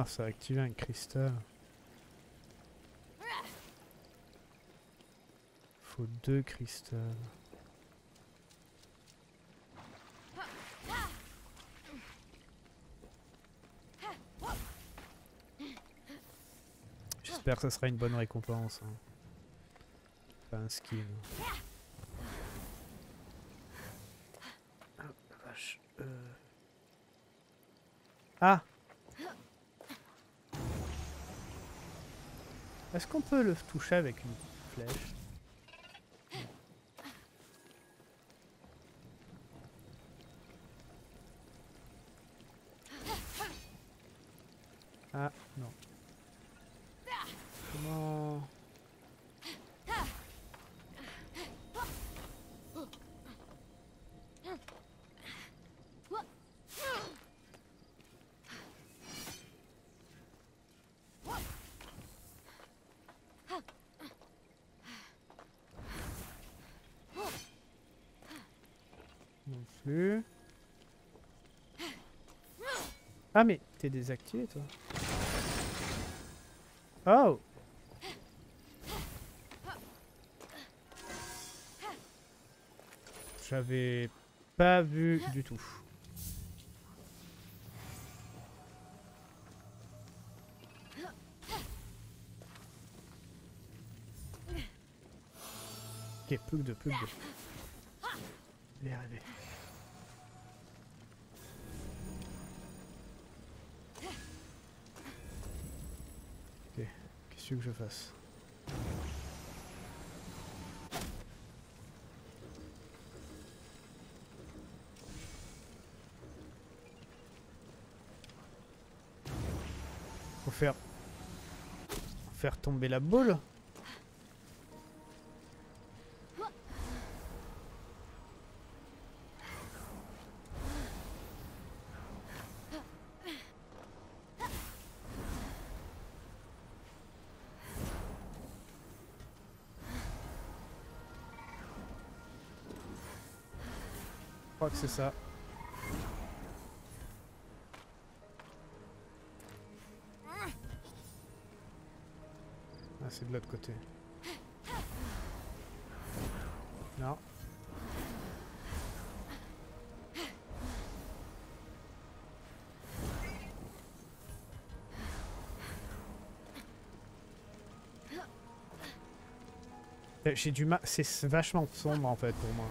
Ah, ça a activé un cristal. Faut deux cristals. J'espère que ça sera une bonne récompense. hein. Pas un skin. Ah, Est-ce qu'on peut le toucher avec une flèche Ah, non. Comment... Non plus. T'es désactivé toi. Oh J'avais pas vu du tout. Ok, pug de pug de. Il est. que je fasse Faut faire faire tomber la boule. C'est ça. Ah, c'est de l'autre côté. Non. Euh, J'ai du mal, c'est vachement sombre en fait pour moi.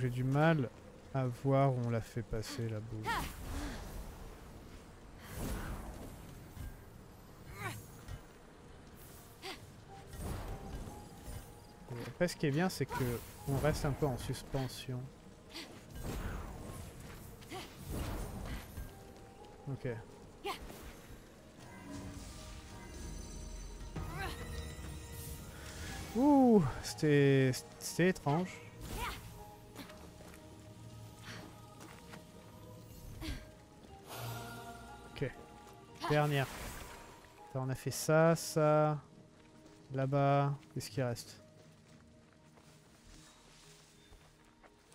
J'ai du mal à voir où on l'a fait passer la boule. Après ce qui est bien c'est que on reste un peu en suspension. Ok. Ouh, c'était étrange. Dernière. On a fait ça, ça. Là-bas. Qu'est-ce qui reste?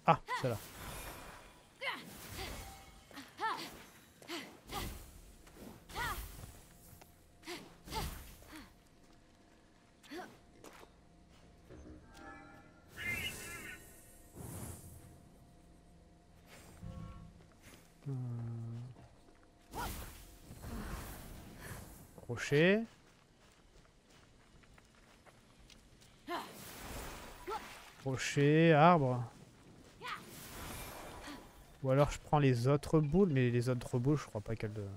Ah, celle-là. Crochet, arbre. Ou alors je prends les autres boules, mais les autres boules, je crois pas qu'elles... de-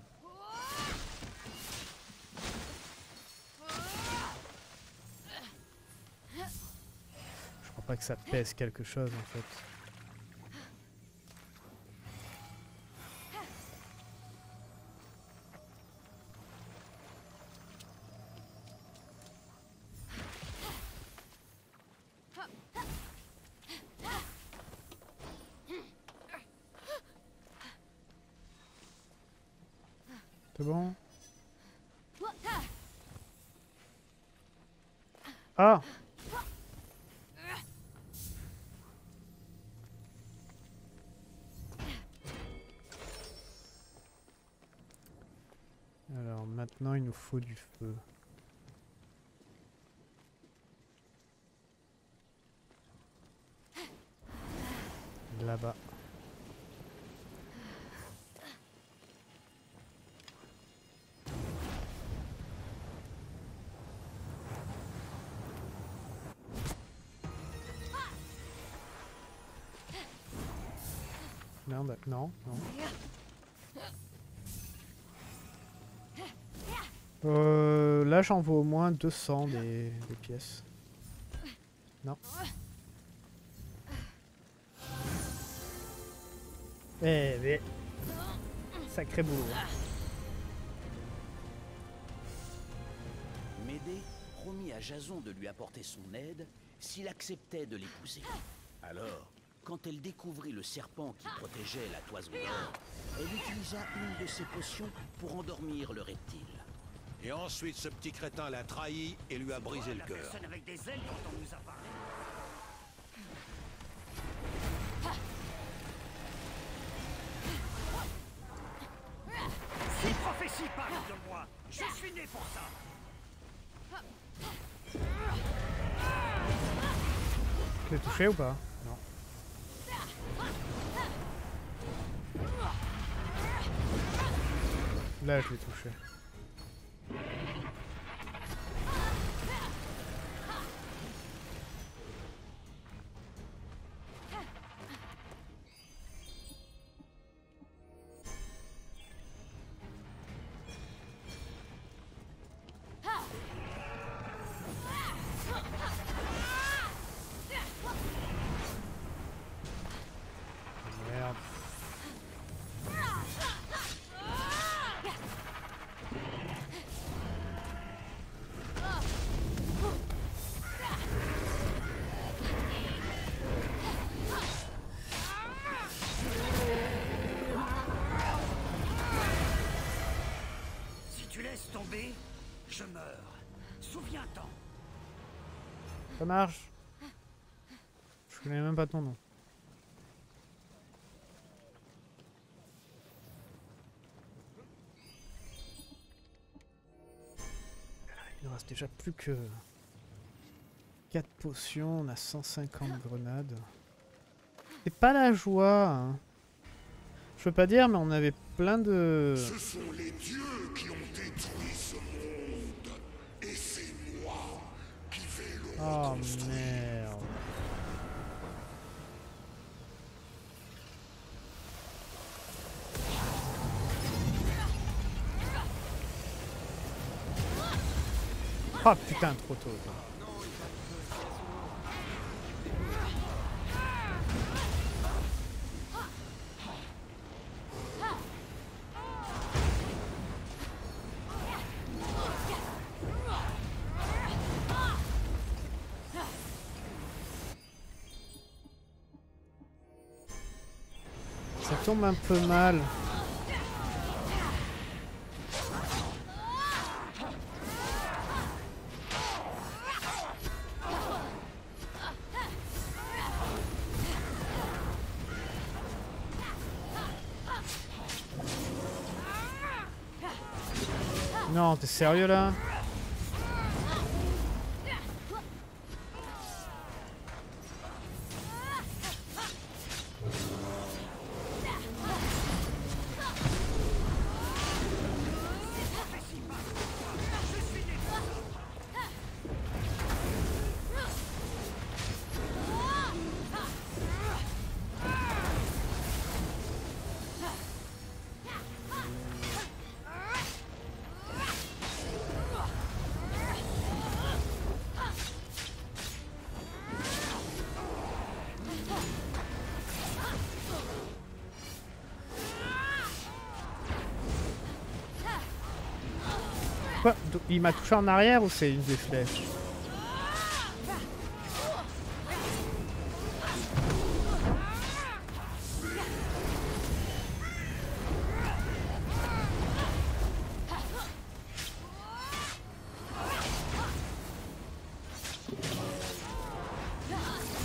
Je crois pas que ça pèse quelque chose en fait. C'est bon Ah Alors maintenant il nous faut du feu. J'en veux au moins 200 des, des pièces. Non. Eh mais... Sacré boulot. hein. Médée promit à Jason de lui apporter son aide s'il acceptait de l'épouser. Alors, quand elle découvrit le serpent qui protégeait la toison d'or, elle utilisa une de ses potions pour endormir le reptile. Et ensuite, ce petit crétin l'a trahi et lui a brisé le cœur. avec des ailes dont on nous a parlé. Ces prophéties parlent de moi. Je suis né pour ça. Je l'ai touché ou pas Non. Là je l'ai touché. Ça marche. Je connais même pas ton nom. Il reste déjà plus que 4 potions, on a 150 grenades. C'est pas la joie. hein. Je veux pas dire, mais on avait plein de... Ce sont les dieux qui ont détruit Oh merde. Oh putain, trop tôt. Un peu mal. Non, t'es sérieux là? Il m'a touché en arrière ou c'est une des flèches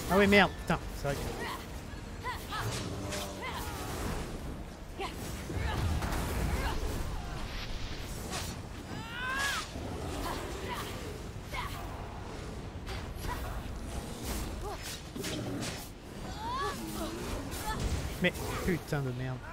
Ah oui merde, putain, c'est vrai que... putain de merde.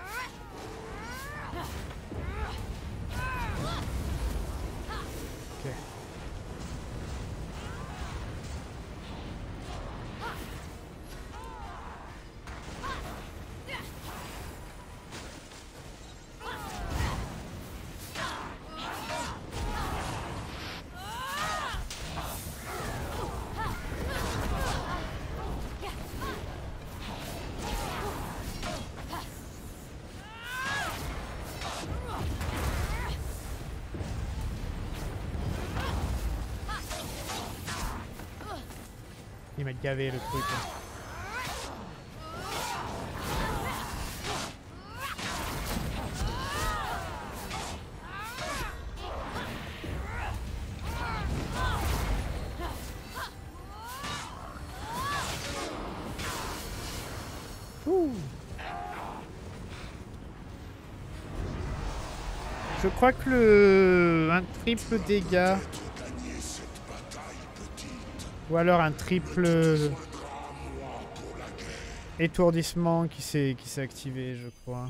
Je crois que le un triple dégât ou alors un triple étourdissement qui s'est activé, je crois.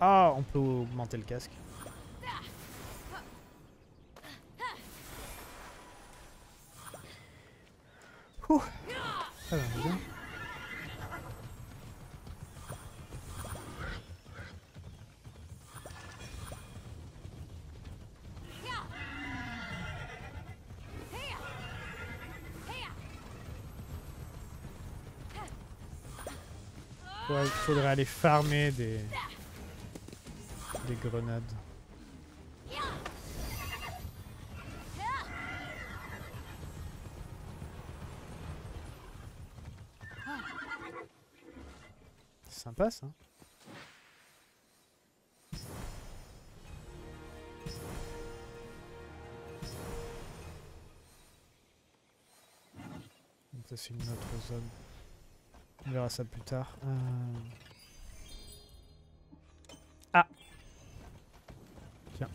Ah, on peut augmenter le casque. Il faudrait aller farmer des, des grenades. C'est sympa ça. c'est une autre zone. On verra ça plus tard. Euh. Ah Tiens.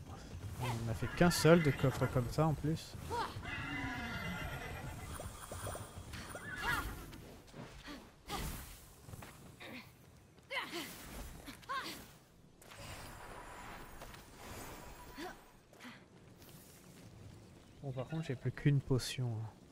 On n'a fait qu'un seul de coffre comme ça en plus. Bon par contre j'ai plus qu'une potion. hein.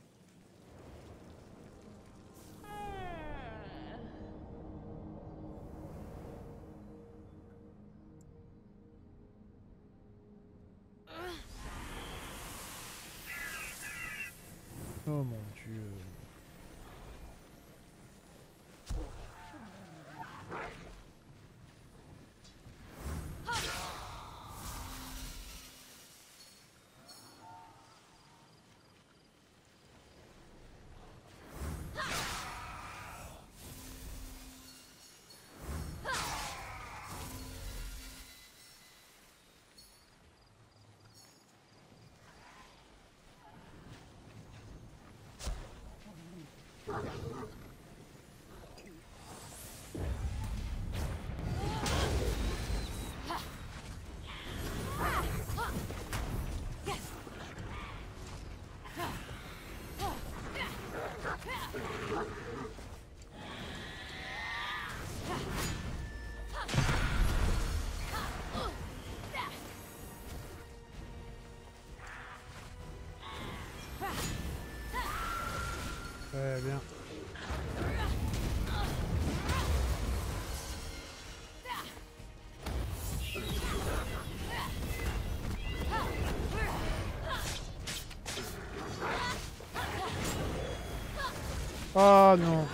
Oh non.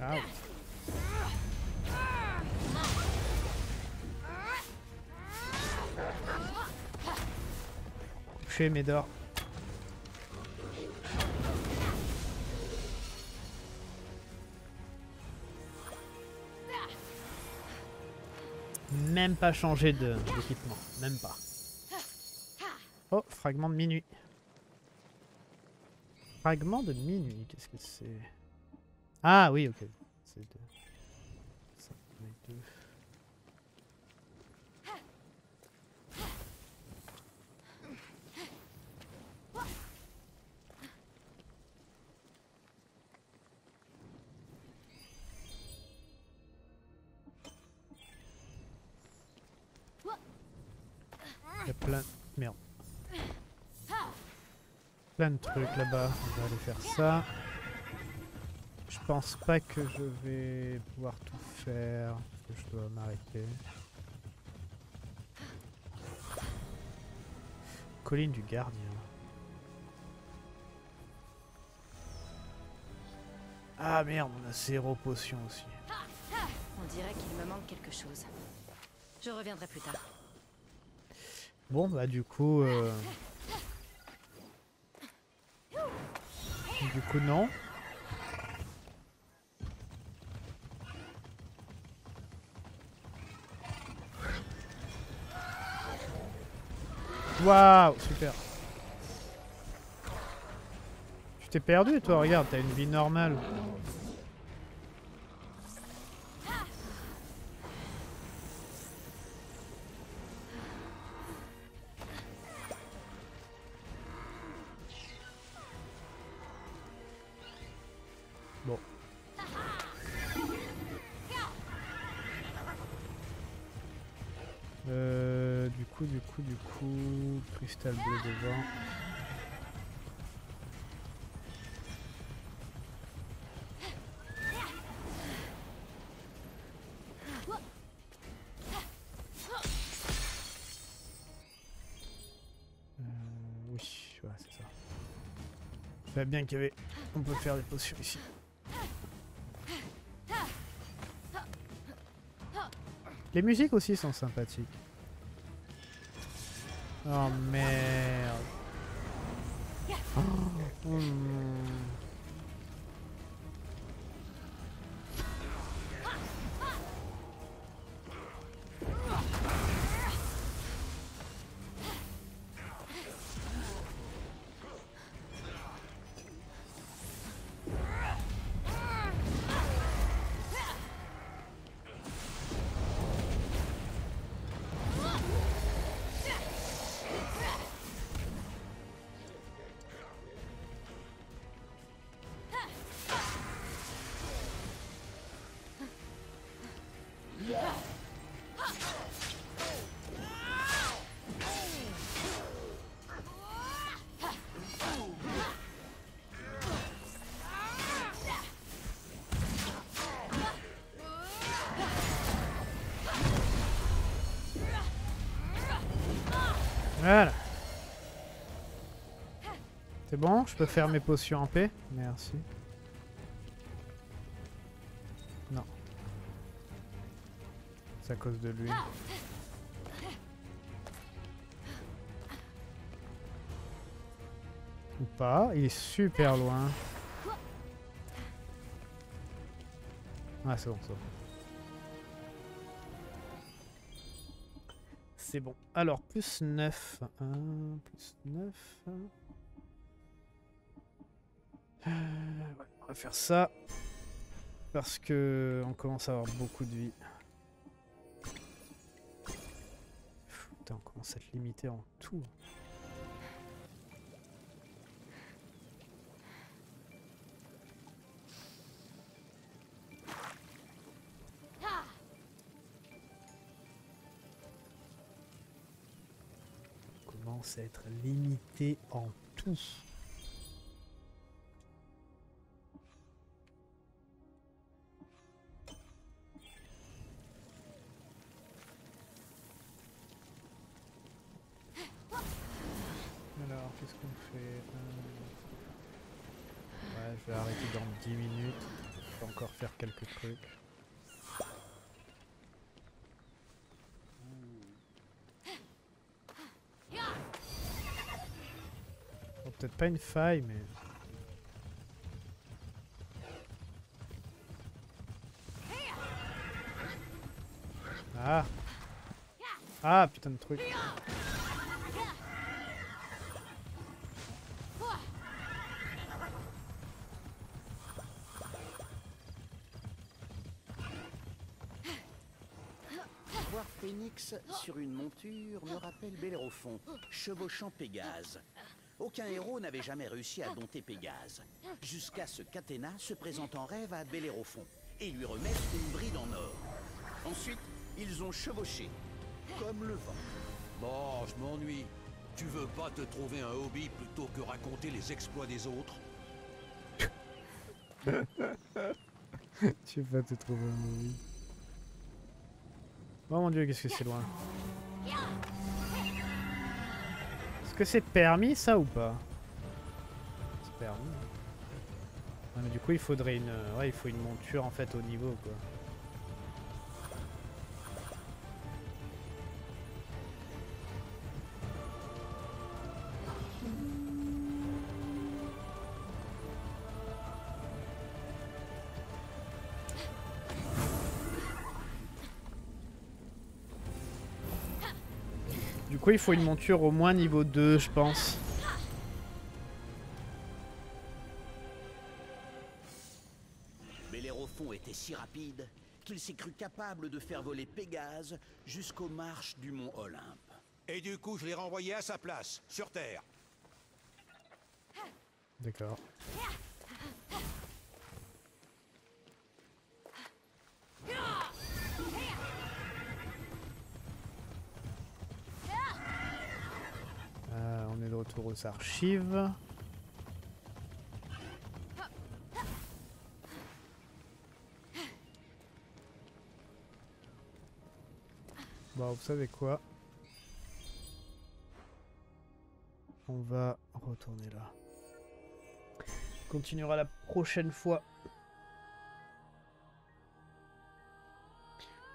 Ouch. Touché Médor. Même pas changé d'équipement, même pas. Oh, fragment de minuit. Fragment de minuit, qu'est-ce que c'est? Ah oui, ok. Là-bas. On va aller faire ça. Je pense pas que je vais pouvoir tout faire. Parce que je dois m'arrêter. Colline du gardien. Ah merde, on a zéro potion aussi. On dirait qu'il me manque quelque chose. Je reviendrai plus tard. Bon bah du coup... euh, Du coup non. Waouh, super. Tu t'es perdu toi, regarde, t'as une vie normale. Coup, cristal bleu devant. Euh, bien qu'il y avait... On peut faire des potions ici. Les musiques aussi sont sympathiques. Oh merde. Oh, mm. C'est bon Je peux faire mes potions en paix Merci. Non. C'est à cause de lui. Ou pas, il est super loin. Ah c'est bon, c'est bon. C'est bon. Alors, plus 9. 1, plus 9. On va faire ça. Parce que on commence à avoir beaucoup de vie. Putain, on commence à être limité en tout. On commence à être limité en tout. Bon, Peut-être pas une faille, mais... Ah. Ah, putain de truc. Voir Sur une monture me rappelle Bellérophon, chevauchant Pégase. Aucun héros n'avait jamais réussi à dompter Pégase, jusqu'à ce qu'Athéna se présente en rêve à Bellérophon et lui remette une bride en or. Ensuite, ils ont chevauché, comme le vent. Bon, je m'ennuie. Tu veux pas te trouver un hobby plutôt que raconter les exploits des autres? Tu vas te trouver un movie. Oh mon dieu, qu'est-ce que c'est loin. Est-ce que c'est permis ça ou pas? C'est permis. Ah, mais du coup il faudrait une. Ouais il faut une monture en fait au niveau quoi. Coup il faut une monture au moins niveau 2 je pense. Bellérophon était si rapide qu'il s'est cru capable de faire voler Pégase jusqu'aux marches du mont Olympe. Et du coup, je l'ai renvoyé à sa place, sur Terre. D'accord. Archives. Bon, vous savez quoi? On va retourner là. On continuera la prochaine fois.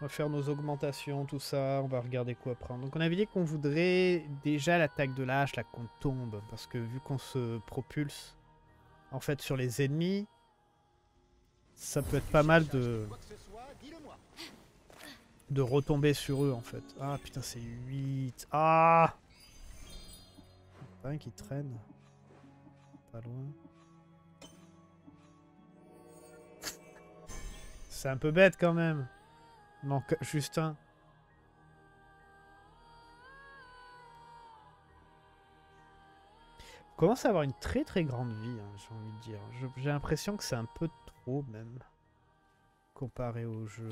On va faire nos augmentations, tout ça. On va regarder quoi prendre. Donc on avait dit qu'on voudrait déjà l'attaque de la hache, là, qu'on tombe. Parce que vu qu'on se propulse, en fait, sur les ennemis, ça peut être pas mal de, de retomber sur eux, en fait. Ah, putain, c'est 8. Ah un qui traîne. Pas loin. C'est un peu bête quand même. Manque juste un. On commence à avoir une très très grande vie, hein, j'ai envie de dire. J'ai l'impression que c'est un peu trop même. Comparé au jeu.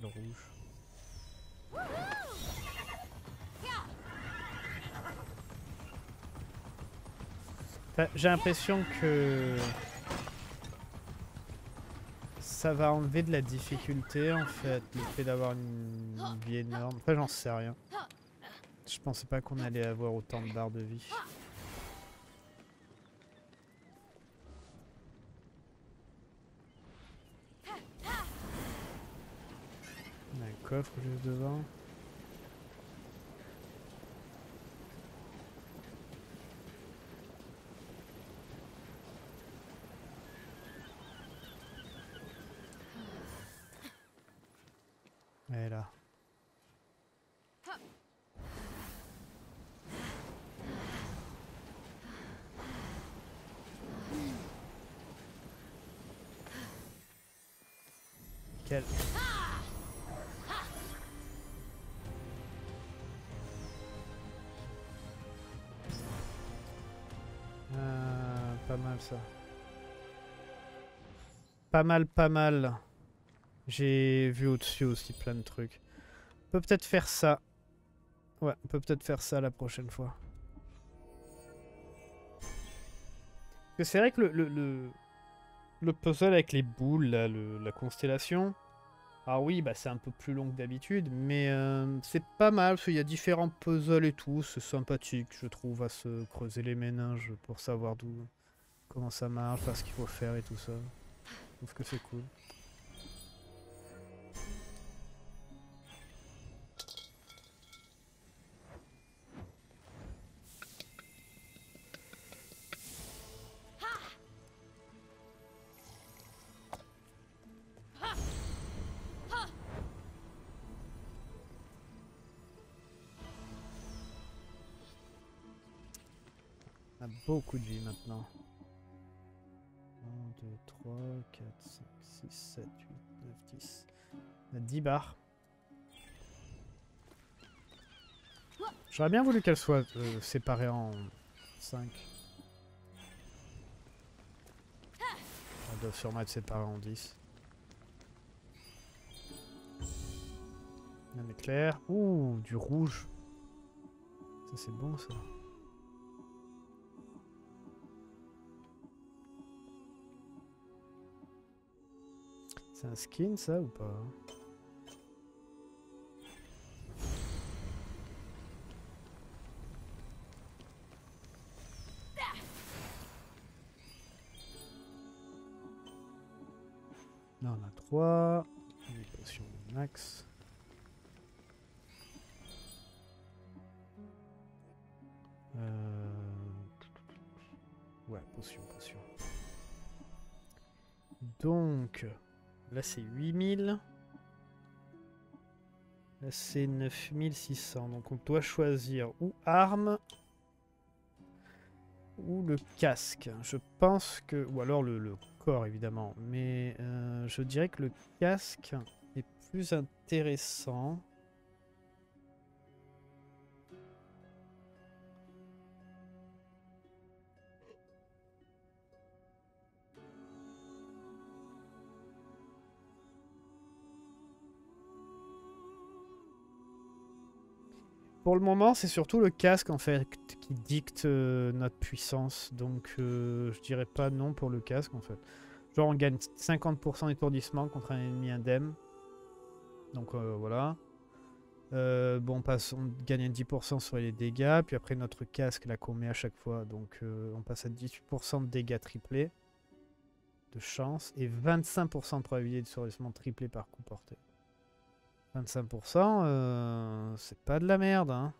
Le rouge. J'ai l'impression que... Ça va enlever de la difficulté en fait, le fait d'avoir une, vie énorme. Après j'en sais rien. Je pensais pas qu'on allait avoir autant de barres de vie. On a un coffre juste devant. Elle est là. Ah, pas mal ça. Pas mal, pas mal. J'ai vu au-dessus aussi plein de trucs. On peut peut-être faire ça. Ouais, on peut peut-être faire ça la prochaine fois. C'est vrai que le, le, le, le puzzle avec les boules, la constellation... Ah oui, bah c'est un peu plus long que d'habitude, mais euh, c'est pas mal, parce qu'il y a différents puzzles et tout, c'est sympathique, je trouve, à se creuser les méninges pour savoir d'où, comment ça marche, faire ce qu'il faut faire et tout ça. Je trouve que c'est cool. Beaucoup de vie maintenant. 1, 2, 3, 4, 5, 6, 7, 8, 9, 10. On a 10 barres. J'aurais bien voulu qu'elle soit euh, séparée en 5. Elles doivent sûrement être séparées en 10. Un éclair. Ouh, du rouge. Ça c'est bon ça. C'est un skin ça ou pas Là on a 3. Des potions max. Là c'est 8000. Là c'est 9600. Donc on doit choisir ou arme ou le casque. Je pense que... Ou alors le, corps évidemment. Mais euh, je dirais que le casque est plus intéressant. Pour le moment, c'est surtout le casque en fait qui dicte euh, notre puissance. Donc euh, je dirais pas non pour le casque en fait. Genre on gagne 50% d'étourdissement contre un ennemi indemne. Donc euh, voilà. Bon, on, passe, on gagne un 10% sur les dégâts. Puis après notre casque là qu'on met à chaque fois. Donc on passe à 18% de dégâts triplés. De chance. Et 25% de probabilité d'étourdissement triplé par coup. 25%, euh, c'est pas de la merde, hein.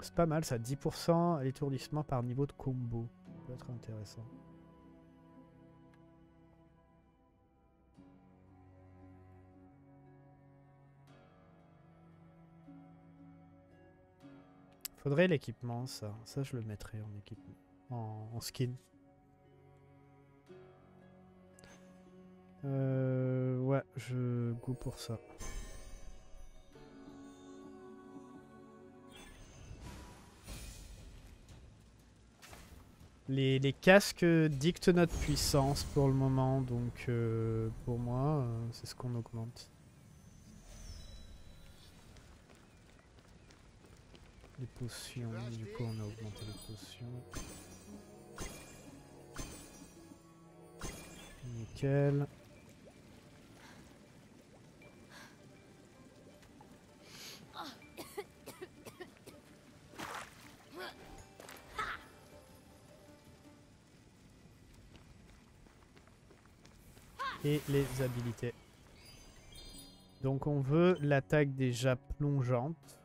C'est pas mal ça, 10% l'étourdissement par niveau de combo. Ça peut être intéressant. Faudrait l'équipement, ça. Ça, je le mettrais en équipement. En, skin. Euh, ouais, je go pour ça. Les, les casques dictent notre puissance pour le moment, donc euh, pour moi, euh, c'est ce qu'on augmente. Les potions, du coup on a augmenté les potions. Nickel. Et les habilités. Donc on veut l'attaque déjà plongeante.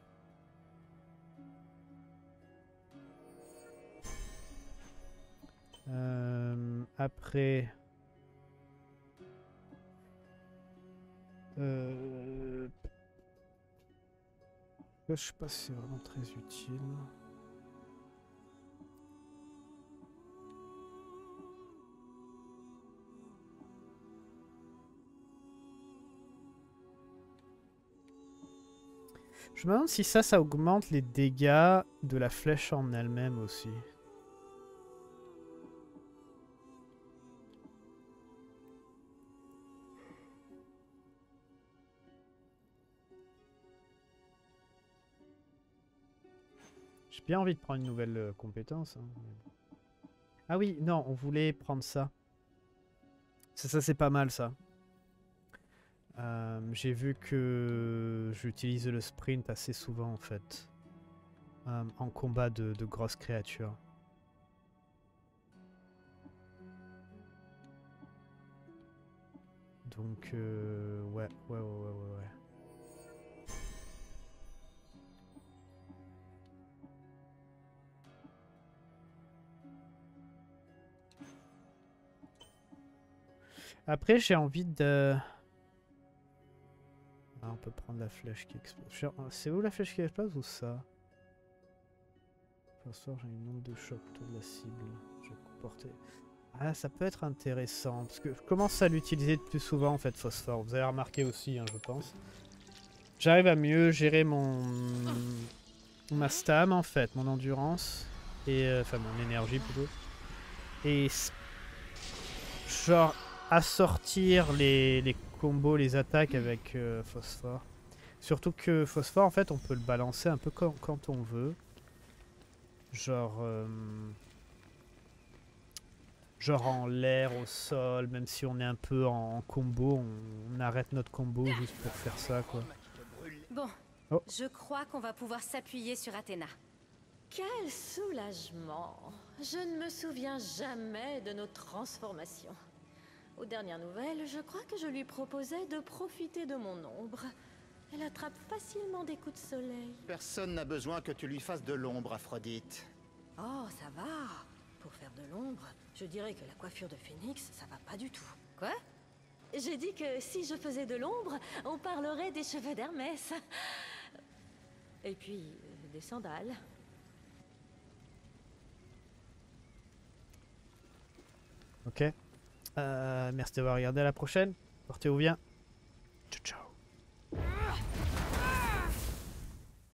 Après... Euh... Je sais pas si c'est vraiment très utile. Je me demande si ça, ça augmente les dégâts de la flèche en elle-même aussi. Bien envie de prendre une nouvelle euh, compétence. hein. Ah oui, non, on voulait prendre ça. Ça, ça c'est pas mal ça. Euh, J'ai vu que j'utilise le sprint assez souvent en fait. euh, en combat de, de grosses créatures. Donc, ouais, ouais, ouais, ouais, ouais, ouais. Après, j'ai envie de... Ah, on peut prendre la flèche qui explose. Je- C'est où la flèche qui explose ou ça? Phosphore, j'ai une onde de choc autour de la cible. Je vais comporter. Ah, ça peut être intéressant. Parce que je commence à l'utiliser de plus souvent en fait, phosphore. Vous avez remarqué aussi, hein, je pense. J'arrive à mieux gérer mon. ma stam en fait, mon endurance. Et. euh, Enfin, mon énergie plutôt. Et. Genre, assortir les, les combos, les attaques avec euh, phosphore. Surtout que phosphore, en fait, on peut le balancer un peu quand, quand on veut. Genre... euh, genre en l'air, au sol, même si on est un peu en combo, on, on arrête notre combo juste pour faire ça, quoi. Bon, Oh. je crois qu'on va pouvoir s'appuyer sur Athéna. Quel soulagement Je ne me souviens jamais de nos transformations. Aux dernières nouvelles, je crois que je lui proposais de profiter de mon ombre. Elle attrape facilement des coups de soleil. Personne n'a besoin que tu lui fasses de l'ombre, Aphrodite. Oh, ça va Pour faire de l'ombre, je dirais que la coiffure de Phénix, ça va pas du tout. Quoi? J'ai dit que si je faisais de l'ombre, on parlerait des cheveux d'Hermès. Et puis, euh, des sandales. Ok. Euh, merci d'avoir regardé, à la prochaine. Portez-vous bien. Ciao, ciao.